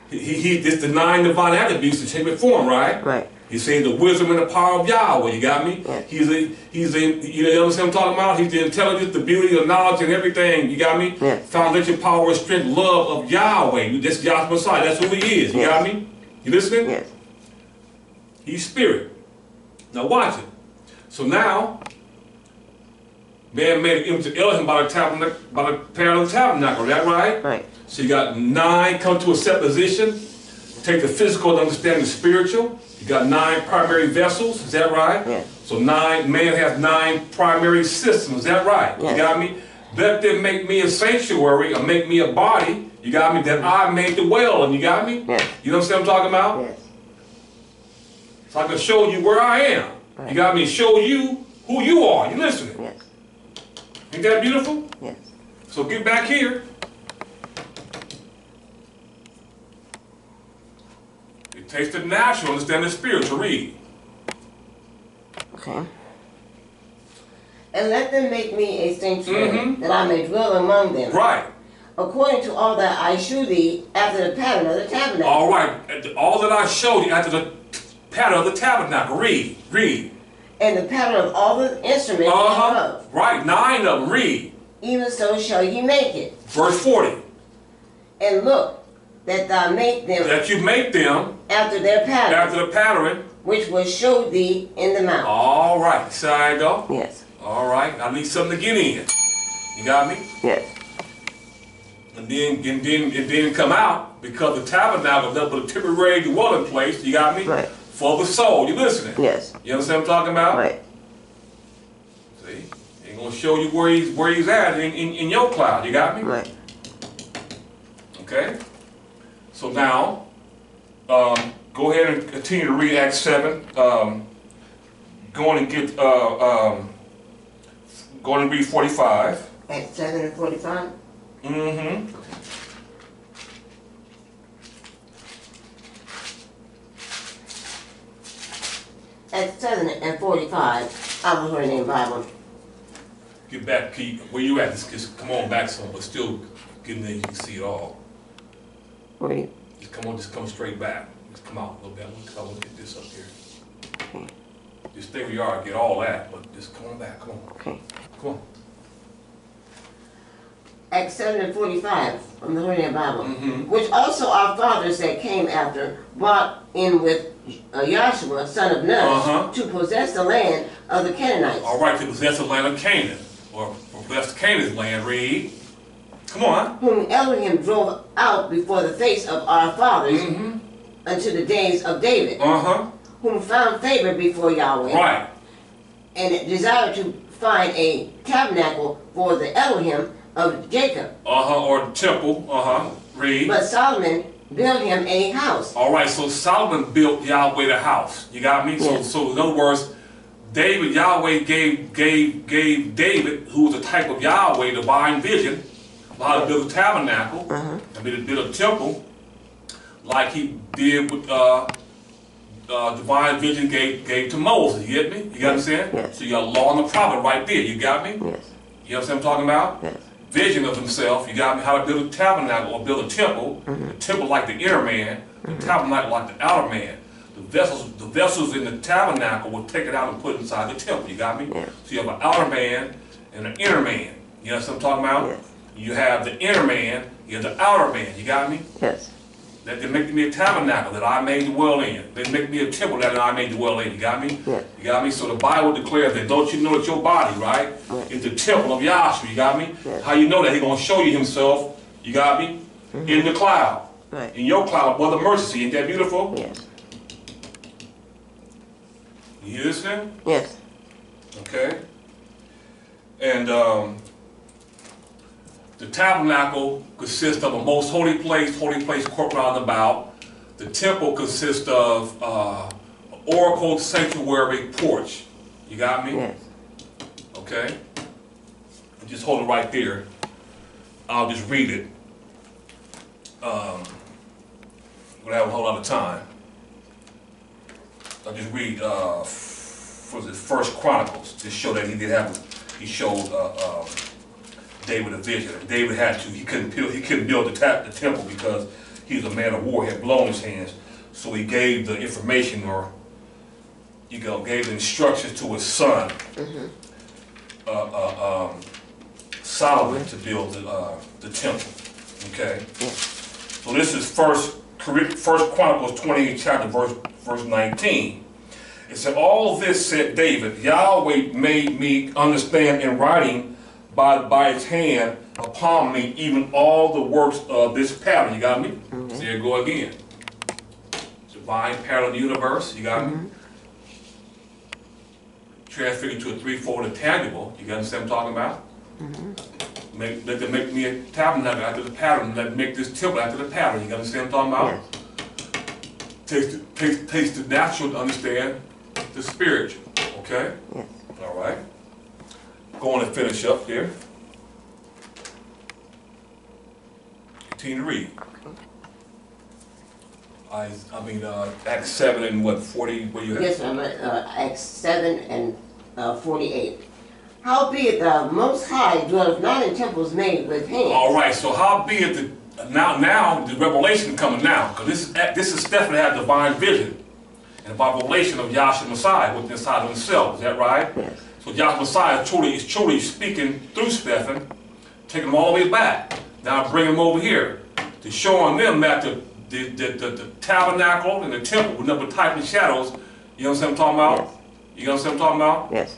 he, he, he it's the divine attributes in shape and form, right? Right. He's saying the wisdom and the power of Yahweh, you got me? Yeah. He's a, he's a, you know what I'm talking about? He's the intelligence, the beauty, the knowledge, and everything, you got me? Yeah. Foundation, power, strength, love of Yahweh. That's Yahweh Messiah, that's who he is, you Yes. got me? You listening? Yes. He's spirit. Now watch it. So now, man made an image of Elohim by the tabernacle, by the parallel tabernacle, is that right? Right. So you got nine come to a set position, take the physical and understand the spiritual. You got nine primary vessels, is that right? Yeah. So nine, man has nine primary systems, is that right? Yes. You got me? Let them make me a sanctuary or make me a body, you got me, that I made the well, and you got me? Yes. You know what I'm talking about? Yes. So I can show you where I am. Right. You got me? Show you who you are. You listening? Yes. Ain't that beautiful? Yes. So get back here. It takes the natural, understand the spiritual. Read. Okay. And let them make me a sanctuary, Mhm. that I may dwell among them. Right. according to all that I shew thee after the pattern of the tabernacle. All right, all that I showed you after the pattern of the tabernacle. Read, read. And the pattern of all the instruments Uh huh. thereof. Right, nine of them. Read. Even so shall ye make it. Verse 40. And look, that thou make them That you make them after their pattern, after the pattern. which was showed thee in the mount. All right, see how I go? Yes, All right, I need something to get in. You got me? yes, And then, and then, and then come out because the tabernacle is but a temporary dwelling place. You got me? Right. For the soul. You listening? yes, You understand what I'm talking about? right. See, ain't gonna show you where he's where he's at in, in, in your cloud. You got me? Right. Okay. So now, um, go ahead and continue to read Acts seven. Um, go on and get uh, um, go on and read forty five. Acts seven and forty-five? Mm-hmm. Acts seven and forty-five, I was reading the Bible. Get back, Pete. Where you at? Just, just come on back some, but still getting there. You can see it all. Where you, Just come on, just come straight back. Just come out a little bit. I want to get this up here. Just stay where you are. Get all that, but just come on back. Come on. okay. Come on. Acts seven and forty-five, from the Holy Bible. Mhm. Which also our fathers that came after brought in with uh, Joshua, son of Nun, Uh-huh. to possess the land of the Canaanites. All right, to possess the land of Canaan, or possess Canaan's land. Read. Come on. Whom Elohim drove out before the face of our fathers Mm-hmm. unto the days of David, Uh huh. whom found favor before Yahweh, Right. and desired to find a tabernacle for the Elohim of Jacob. Uh huh. Or the temple. Uh huh. Read. But Solomon built him a house. All right. So Solomon built Yahweh the house. You got me. So Yes. so in other words, David Yahweh gave gave gave David, who was a type of Yahweh, divine vision, how to build a tabernacle Uh-huh. and be to build a temple, like he did with uh, uh, divine vision gave gave to Moses. You get me? You got what I'm saying? Yes. So you got law and the prophet right there. You got me? Yes, You understand what I'm talking about? yes, Vision of himself. You got me how to build a tabernacle or build a temple. Mm-hmm. The temple like the inner man, the mm-hmm. tabernacle like the outer man. The vessels, the vessels in the tabernacle will take it out and put it inside the temple. You got me? Yeah. So you have an outer man and an inner man. You know what I'm talking about? Yes. You have the inner man, you have the outer man. You got me? yes, That they make me a tabernacle that I may dwell in. They make me a temple that I may dwell in. You got me? Yes. You got me? So the Bible declares that don't you know that your body, right, Right. is the temple of Yahshua. You got me? Yes. How you know that? He's gonna show you himself. You got me? In the cloud. right, In your cloud, brother mercy. Ain't that beautiful? yes, You hear this now? yes, Okay. And um, the tabernacle consists of a most holy place, holy place court round about. The temple consists of uh, oracle, sanctuary, porch. You got me? yes, Okay? Just hold it right there. I'll just read it. Um, we have a whole lot of time. I'll just read, uh, was it First Chronicles to show that he did have, he showed uh, David a vision. David had to, he couldn't build, he couldn't build the, ta- the temple because he was a man of war, He had blown his hands. So he gave the information or, you know, gave the instructions to his son, uh, uh, um, Solomon to build the, uh, the temple. Okay? So this is first, first Chronicles 28 chapter verse, verse 19. It said, all this said David, Yahweh made me understand in writing by, by his hand upon me even all the works of this pattern. You got me? Mm-hmm. So here go again. Divine pattern of the universe. You got me? Mm-hmm. Transfigured to a threefold intangible. You got understand what I'm talking about? Mm-hmm. Make, let them make me a tabernacle after the pattern. Let them make this temple after the pattern. You got understand what I'm talking about? yes, Takes the, takes, takes the natural to understand the spiritual. Okay? yes. All right. Go on and finish up here. Continue to read. I, I mean, uh, Acts 7 and what, 40, where you at? Yes, I'm at uh, Acts seven and uh, forty-eight. Howbeit the Most High dwelleth not in temples made with hands. All right, so how be it that now, now the revelation coming now, because this is this is Stephen had divine vision and about revelation of Yahshua Messiah within inside of himself. Is that right? Yes. So Yahshua Messiah is truly is truly speaking through Stephen, taking him all the way back. Now bring him over here to showing them that the the, the, the, the tabernacle and the temple were never type and shadows. You know what I'm talking about? Yes. You know what I'm talking about? Yes,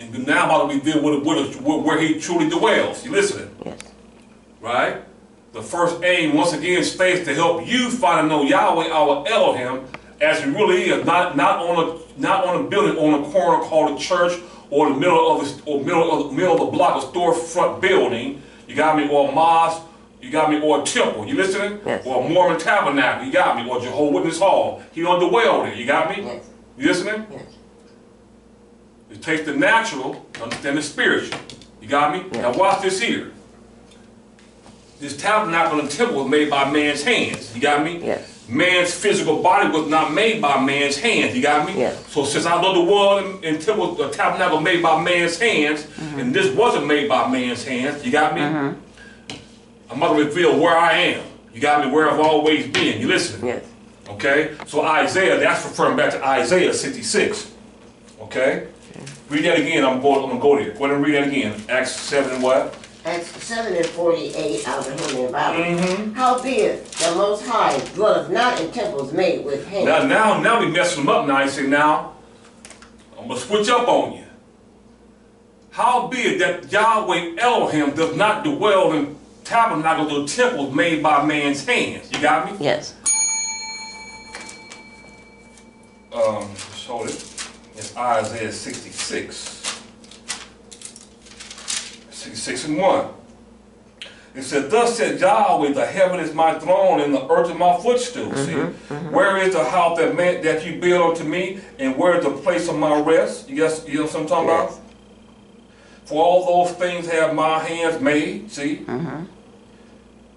And now about to where, where, where, where he truly dwells. You listening? yes, right? The first aim, once again, states to help you find and know Yahweh, our Elohim, as he really is, not not on a not on a building on a corner called a church or the middle of the or middle of middle of the block, a storefront building. You got me, or a mosque. You got me, or a temple. You listening? Yes. Or a Mormon tabernacle. You got me, or Jehovah Witness Hall. He on the well there. You got me? yes, You listening? yes, It takes the natural to understand the spiritual. You got me? Yeah. Now watch this here. This tabernacle and temple was made by man's hands. You got me? yes, Man's physical body was not made by man's hands. You got me? Yeah. So since I know the world and, temple, the tabernacle made by man's hands, Mm-hmm. and this wasn't made by man's hands. You got me? Mhm. I'm about to reveal where I am. You got me? Where I've always been. You listen? yes. Okay? So Isaiah, that's referring back to Isaiah 66. Okay? Read that again. I'm going, I'm going to go there. Go ahead and read that again. Acts 7 and what? Acts 7 and 48 out of the Holy Bible. Mm-hmm. Howbeit the Most High dwelleth not in temples made with hands. Now, now, now we messing them up now. He said, now, I'm going to switch up on you. How be that Yahweh Elohim does not dwell in tabernacles or temples made by man's hands? You got me? Yes, um, showed it. It's Isaiah 66. 66 and 1. It said, Thus said Yahweh, the heaven is my throne and the earth is my footstool. Mm-hmm, see, mm-hmm. where is the house that man, that you build unto me, and where is the place of my rest? Yes, you know what I'm talking Yes. about? For all those things have my hands made, see? Mm-hmm.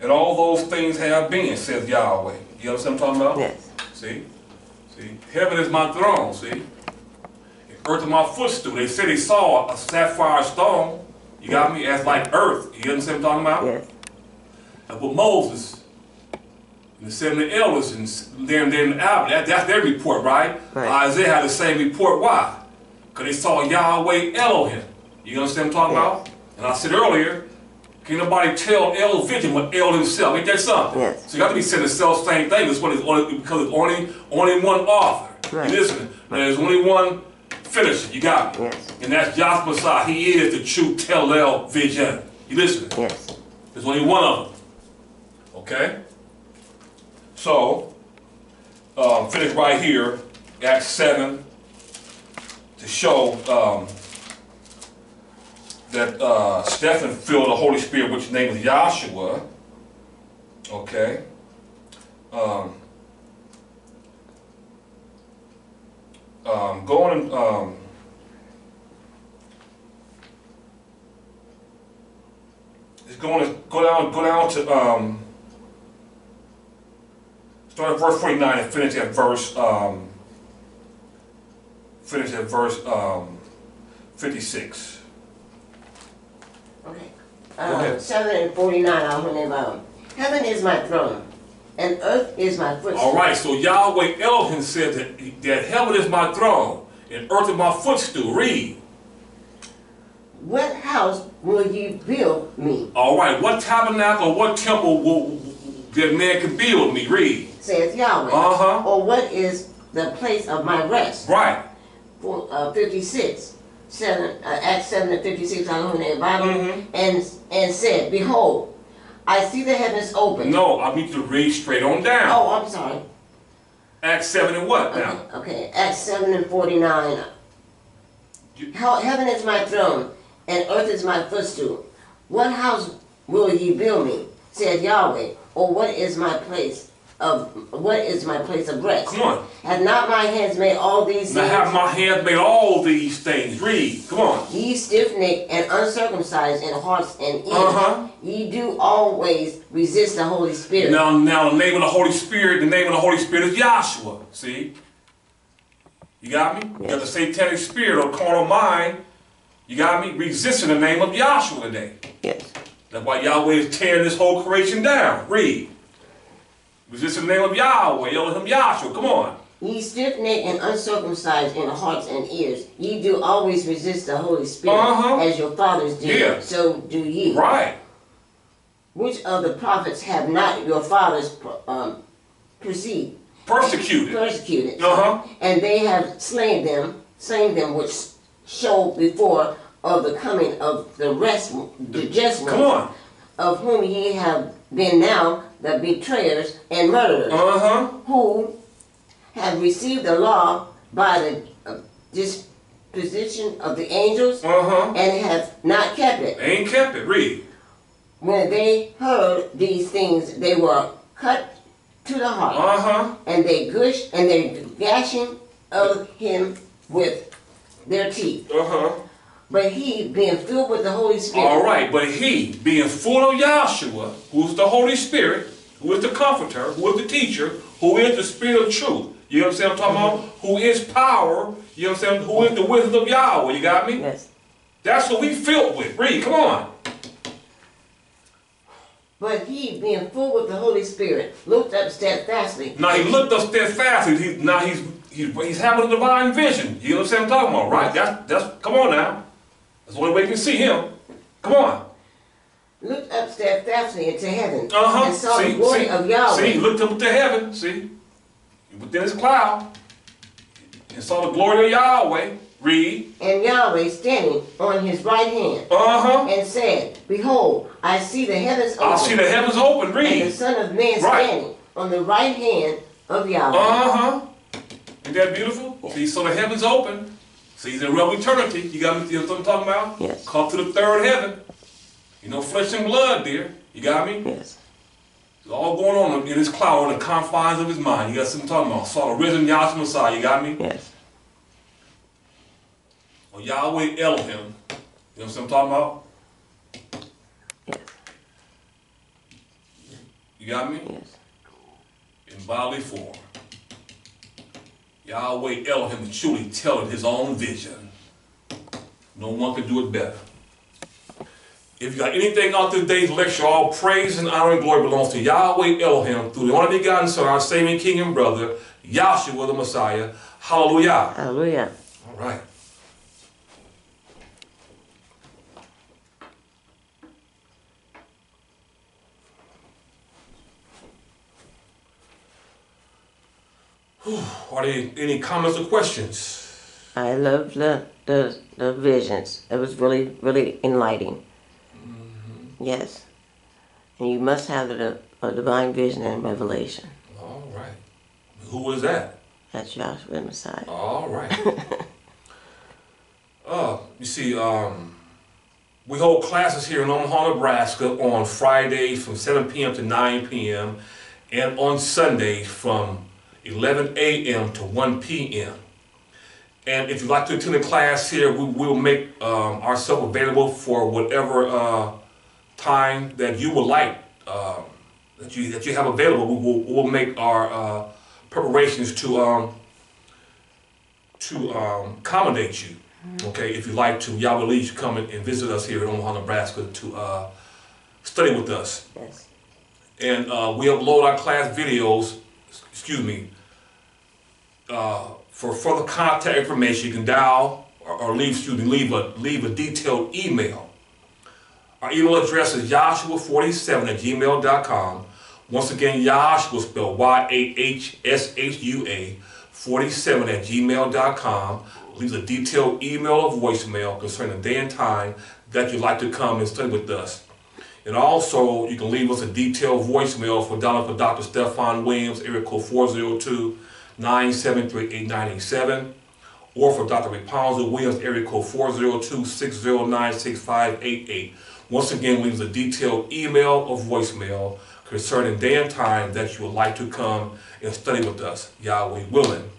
And all those things have been, says Yahweh. You know what I'm talking about? yes, See? See? Heaven is my throne, see? And earth is my footstool. They said they saw a sapphire stone. You got me? As like earth. You understand what I'm talking about? yes, what Moses and the 70 elders and them there in the Bible, that, that's their report, right? Right. Isaiah had the same report. Why? Because they saw Yahweh Elohim. You understand what I'm talking Yes. about? And I said earlier, can nobody tell El vision but El himself? Ain't that something? Yes. So you got to be saying the self same thing. That's what it's only because it's only only one author. Right. You listening? There's only one finisher. You got me? Yes. And that's Yahshua Messiah. He is the true Telel vision. You listening? yes, There's only one of them. Okay? So, um, finish right here, Acts 7, to show um, that uh, Stephen filled the Holy Spirit, which name is Yahshua. Okay? Um, um, going, um, It's going to go down, go down to um, start at verse 49 and finish at verse um, finish at verse um, 56. okay. Uh, ahead. 7 and 49 out of the Holy Heaven is my throne, and earth is my footstool. All right, so Yahweh Elohim said that, that heaven is my throne and earth is my footstool. Read. What house will you build me, All right, what tabernacle, what temple will that man can build me? Read. Says Yahweh? Uh-huh. Or what is the place of my rest? Right. For, uh, 56, 7, uh, Acts 7 and 56 out of the Holy Bible, Mhm. and, and said, Behold, I see the heavens open. No, I need you to read straight on down. Oh, I'm sorry. Acts 7 and what now? Okay, okay. Acts 7 and 49. You- How, heaven is my throne, and earth is my footstool. What house will ye build me, said Yahweh, or what is my place of what is my place of rest? Come on. Have not my hands made all these Now things? have my hands made all these things. Read. Come on. Ye stiff necked and uncircumcised in hearts and ears, Uh-huh. ye do always resist the Holy Spirit. Now, now the name of the Holy Spirit, the name of the Holy Spirit is Yahshua. See? You got me? You got the satanic spirit or carnal mind. You got me? Resisting the name of Yahshua today. Yes. That's why Yahweh is tearing this whole creation down. Read. Resisting the name of Yahweh, Elohim Yahshua. Come on. Ye stiff-necked and uncircumcised in hearts and ears, ye do always resist the Holy Spirit, Uh-huh. as your fathers did, Yeah. so do ye. Right. Which of the prophets have not your fathers um, perceived, Persecuted. persecuted? Uh-huh. And they have slain them, slain them which showed before of the coming of the rest, the just Come on. of whom ye have been now the betrayers and murderers. Uh-huh. who have received the law by the uh, disposition of the angels Uh-huh. and have not kept it. Ain't kept it. Read. When they heard these things, they were cut to the heart, Uh-huh. and they gushed and they gashing of him with their teeth. Uh-huh. But he, being filled with the Holy Spirit, All right, but he, being full of Yahshua, who is the Holy Spirit, who is the comforter, who is the teacher, who is the spirit of truth, you understand what I'm talking about? Who is power, you understand? Who is the wisdom of Yahweh, you got me? yes. That's what we filled with. Read, come on. But he, being full with the Holy Spirit, looked up steadfastly. Now he looked up steadfastly. He, now he's, he's he's having a divine vision. You know what I'm talking about, right? That's that's come on now. That's the only way you can see him. Come on. Looked up steadfastly into heaven Uh-huh. and saw see, the glory see, of Yahweh. see, he looked up to heaven, see, within his cloud, and saw the glory of Yahweh. Read. and Yahweh standing on his right hand, Uh-huh. and said, Behold, I see the heavens open, I see the heavens open. and the Son of Man Right. standing on the right hand of Yahweh. Uh-huh. Isn't that beautiful? See, so the heavens open. See, he's in real eternity. You got me, you know what I'm talking about? Yes. Come to the third heaven. You know, flesh and blood, dear. You got me? Yes. It's all going on in his cloud, on the confines of his mind. You got something talking about. Saw the risen Yahshua Messiah. You got me? Yes. Or Yahweh Elohim. You know what I'm talking about? Yes. You got me? Yes. In bodily form. Yahweh Elohim truly telling his own vision. No one can do it better. If you got anything out today's lecture, all praise and honor and glory belongs to Yahweh Elohim through the only begotten Son, our saving King and brother, Yahshua the Messiah. Hallelujah. Hallelujah. All right. Whew, Are there any comments or questions? I love the, the, the visions. It was really, really enlightening. Yes. And you must have the, a divine vision and revelation. All right. Who was that? That's Yahshua the Messiah. All right. uh, you see, um, we hold classes here in Omaha, Nebraska on Fridays from 7 p.m. to 9 p.m. and on Sundays from 11 a.m. to 1 p.m. And if you'd like to attend a class here, we will make um, ourselves available for whatever uh, time that you would like, um, that you that you have available. We will we'll make our uh, preparations to um, to um, accommodate you. Okay, if you'd like to, Yahweh leads you come and and visit us here in Omaha, Nebraska to uh, study with us. Yes. And uh, we upload our class videos, excuse me, uh, for further contact information, you can dial or, or leave, excuse me, leave a, leave a detailed email. Our email address is yahshua47 at gmail.com. Once again, Yahshua spelled Y-A-H-S-H-U-A 47 at gmail.com. Leave a detailed email or voicemail concerning the day and time that you'd like to come and study with us. And also, you can leave us a detailed voicemail for Dr. for Dr. Stefan Williams, area code 402-973-8987, or for Dr. Rapunzel Williams, area code 402-609-6588. Once again, leave a detailed email or voicemail concerning day and time that you would like to come and study with us, Yahweh willing.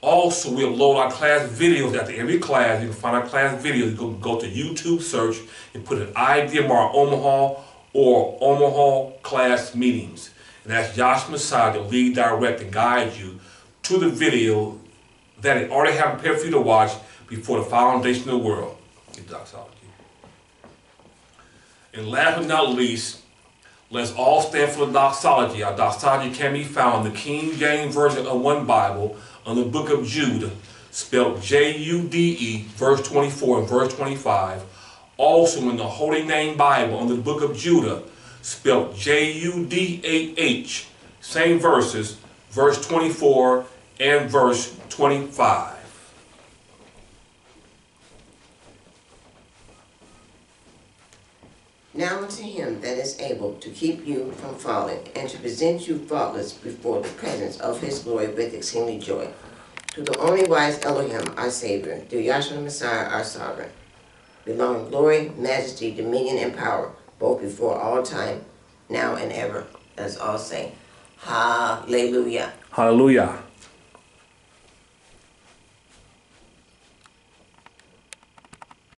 Also, we upload our class videos of every class. You can find our class videos. You can go to YouTube search and put an IDMR Omaha or Omaha class meetings. And that's Josh Messiah to lead, direct, and guide you to the video that it already have prepared for you to watch before the foundation of the world. doxology. And last but not least, let's all stand for the doxology. Our doxology can be found in the King James Version of one Bible on the book of Jude, spelled J-U-D-E, verse 24 and verse 25. Also in the Holy Name Bible on the book of Judah, spelled J-U-D-A-H, same verses, verse 24 and verse 25. Now unto him that is able to keep you from falling, and to present you faultless before the presence of his glory with exceeding joy. To the only wise Elohim, our Savior, to Yahshua Messiah, our Sovereign, belong glory, majesty, dominion, and power, both before all time, now and ever. Let's all say, Hallelujah. Hallelujah.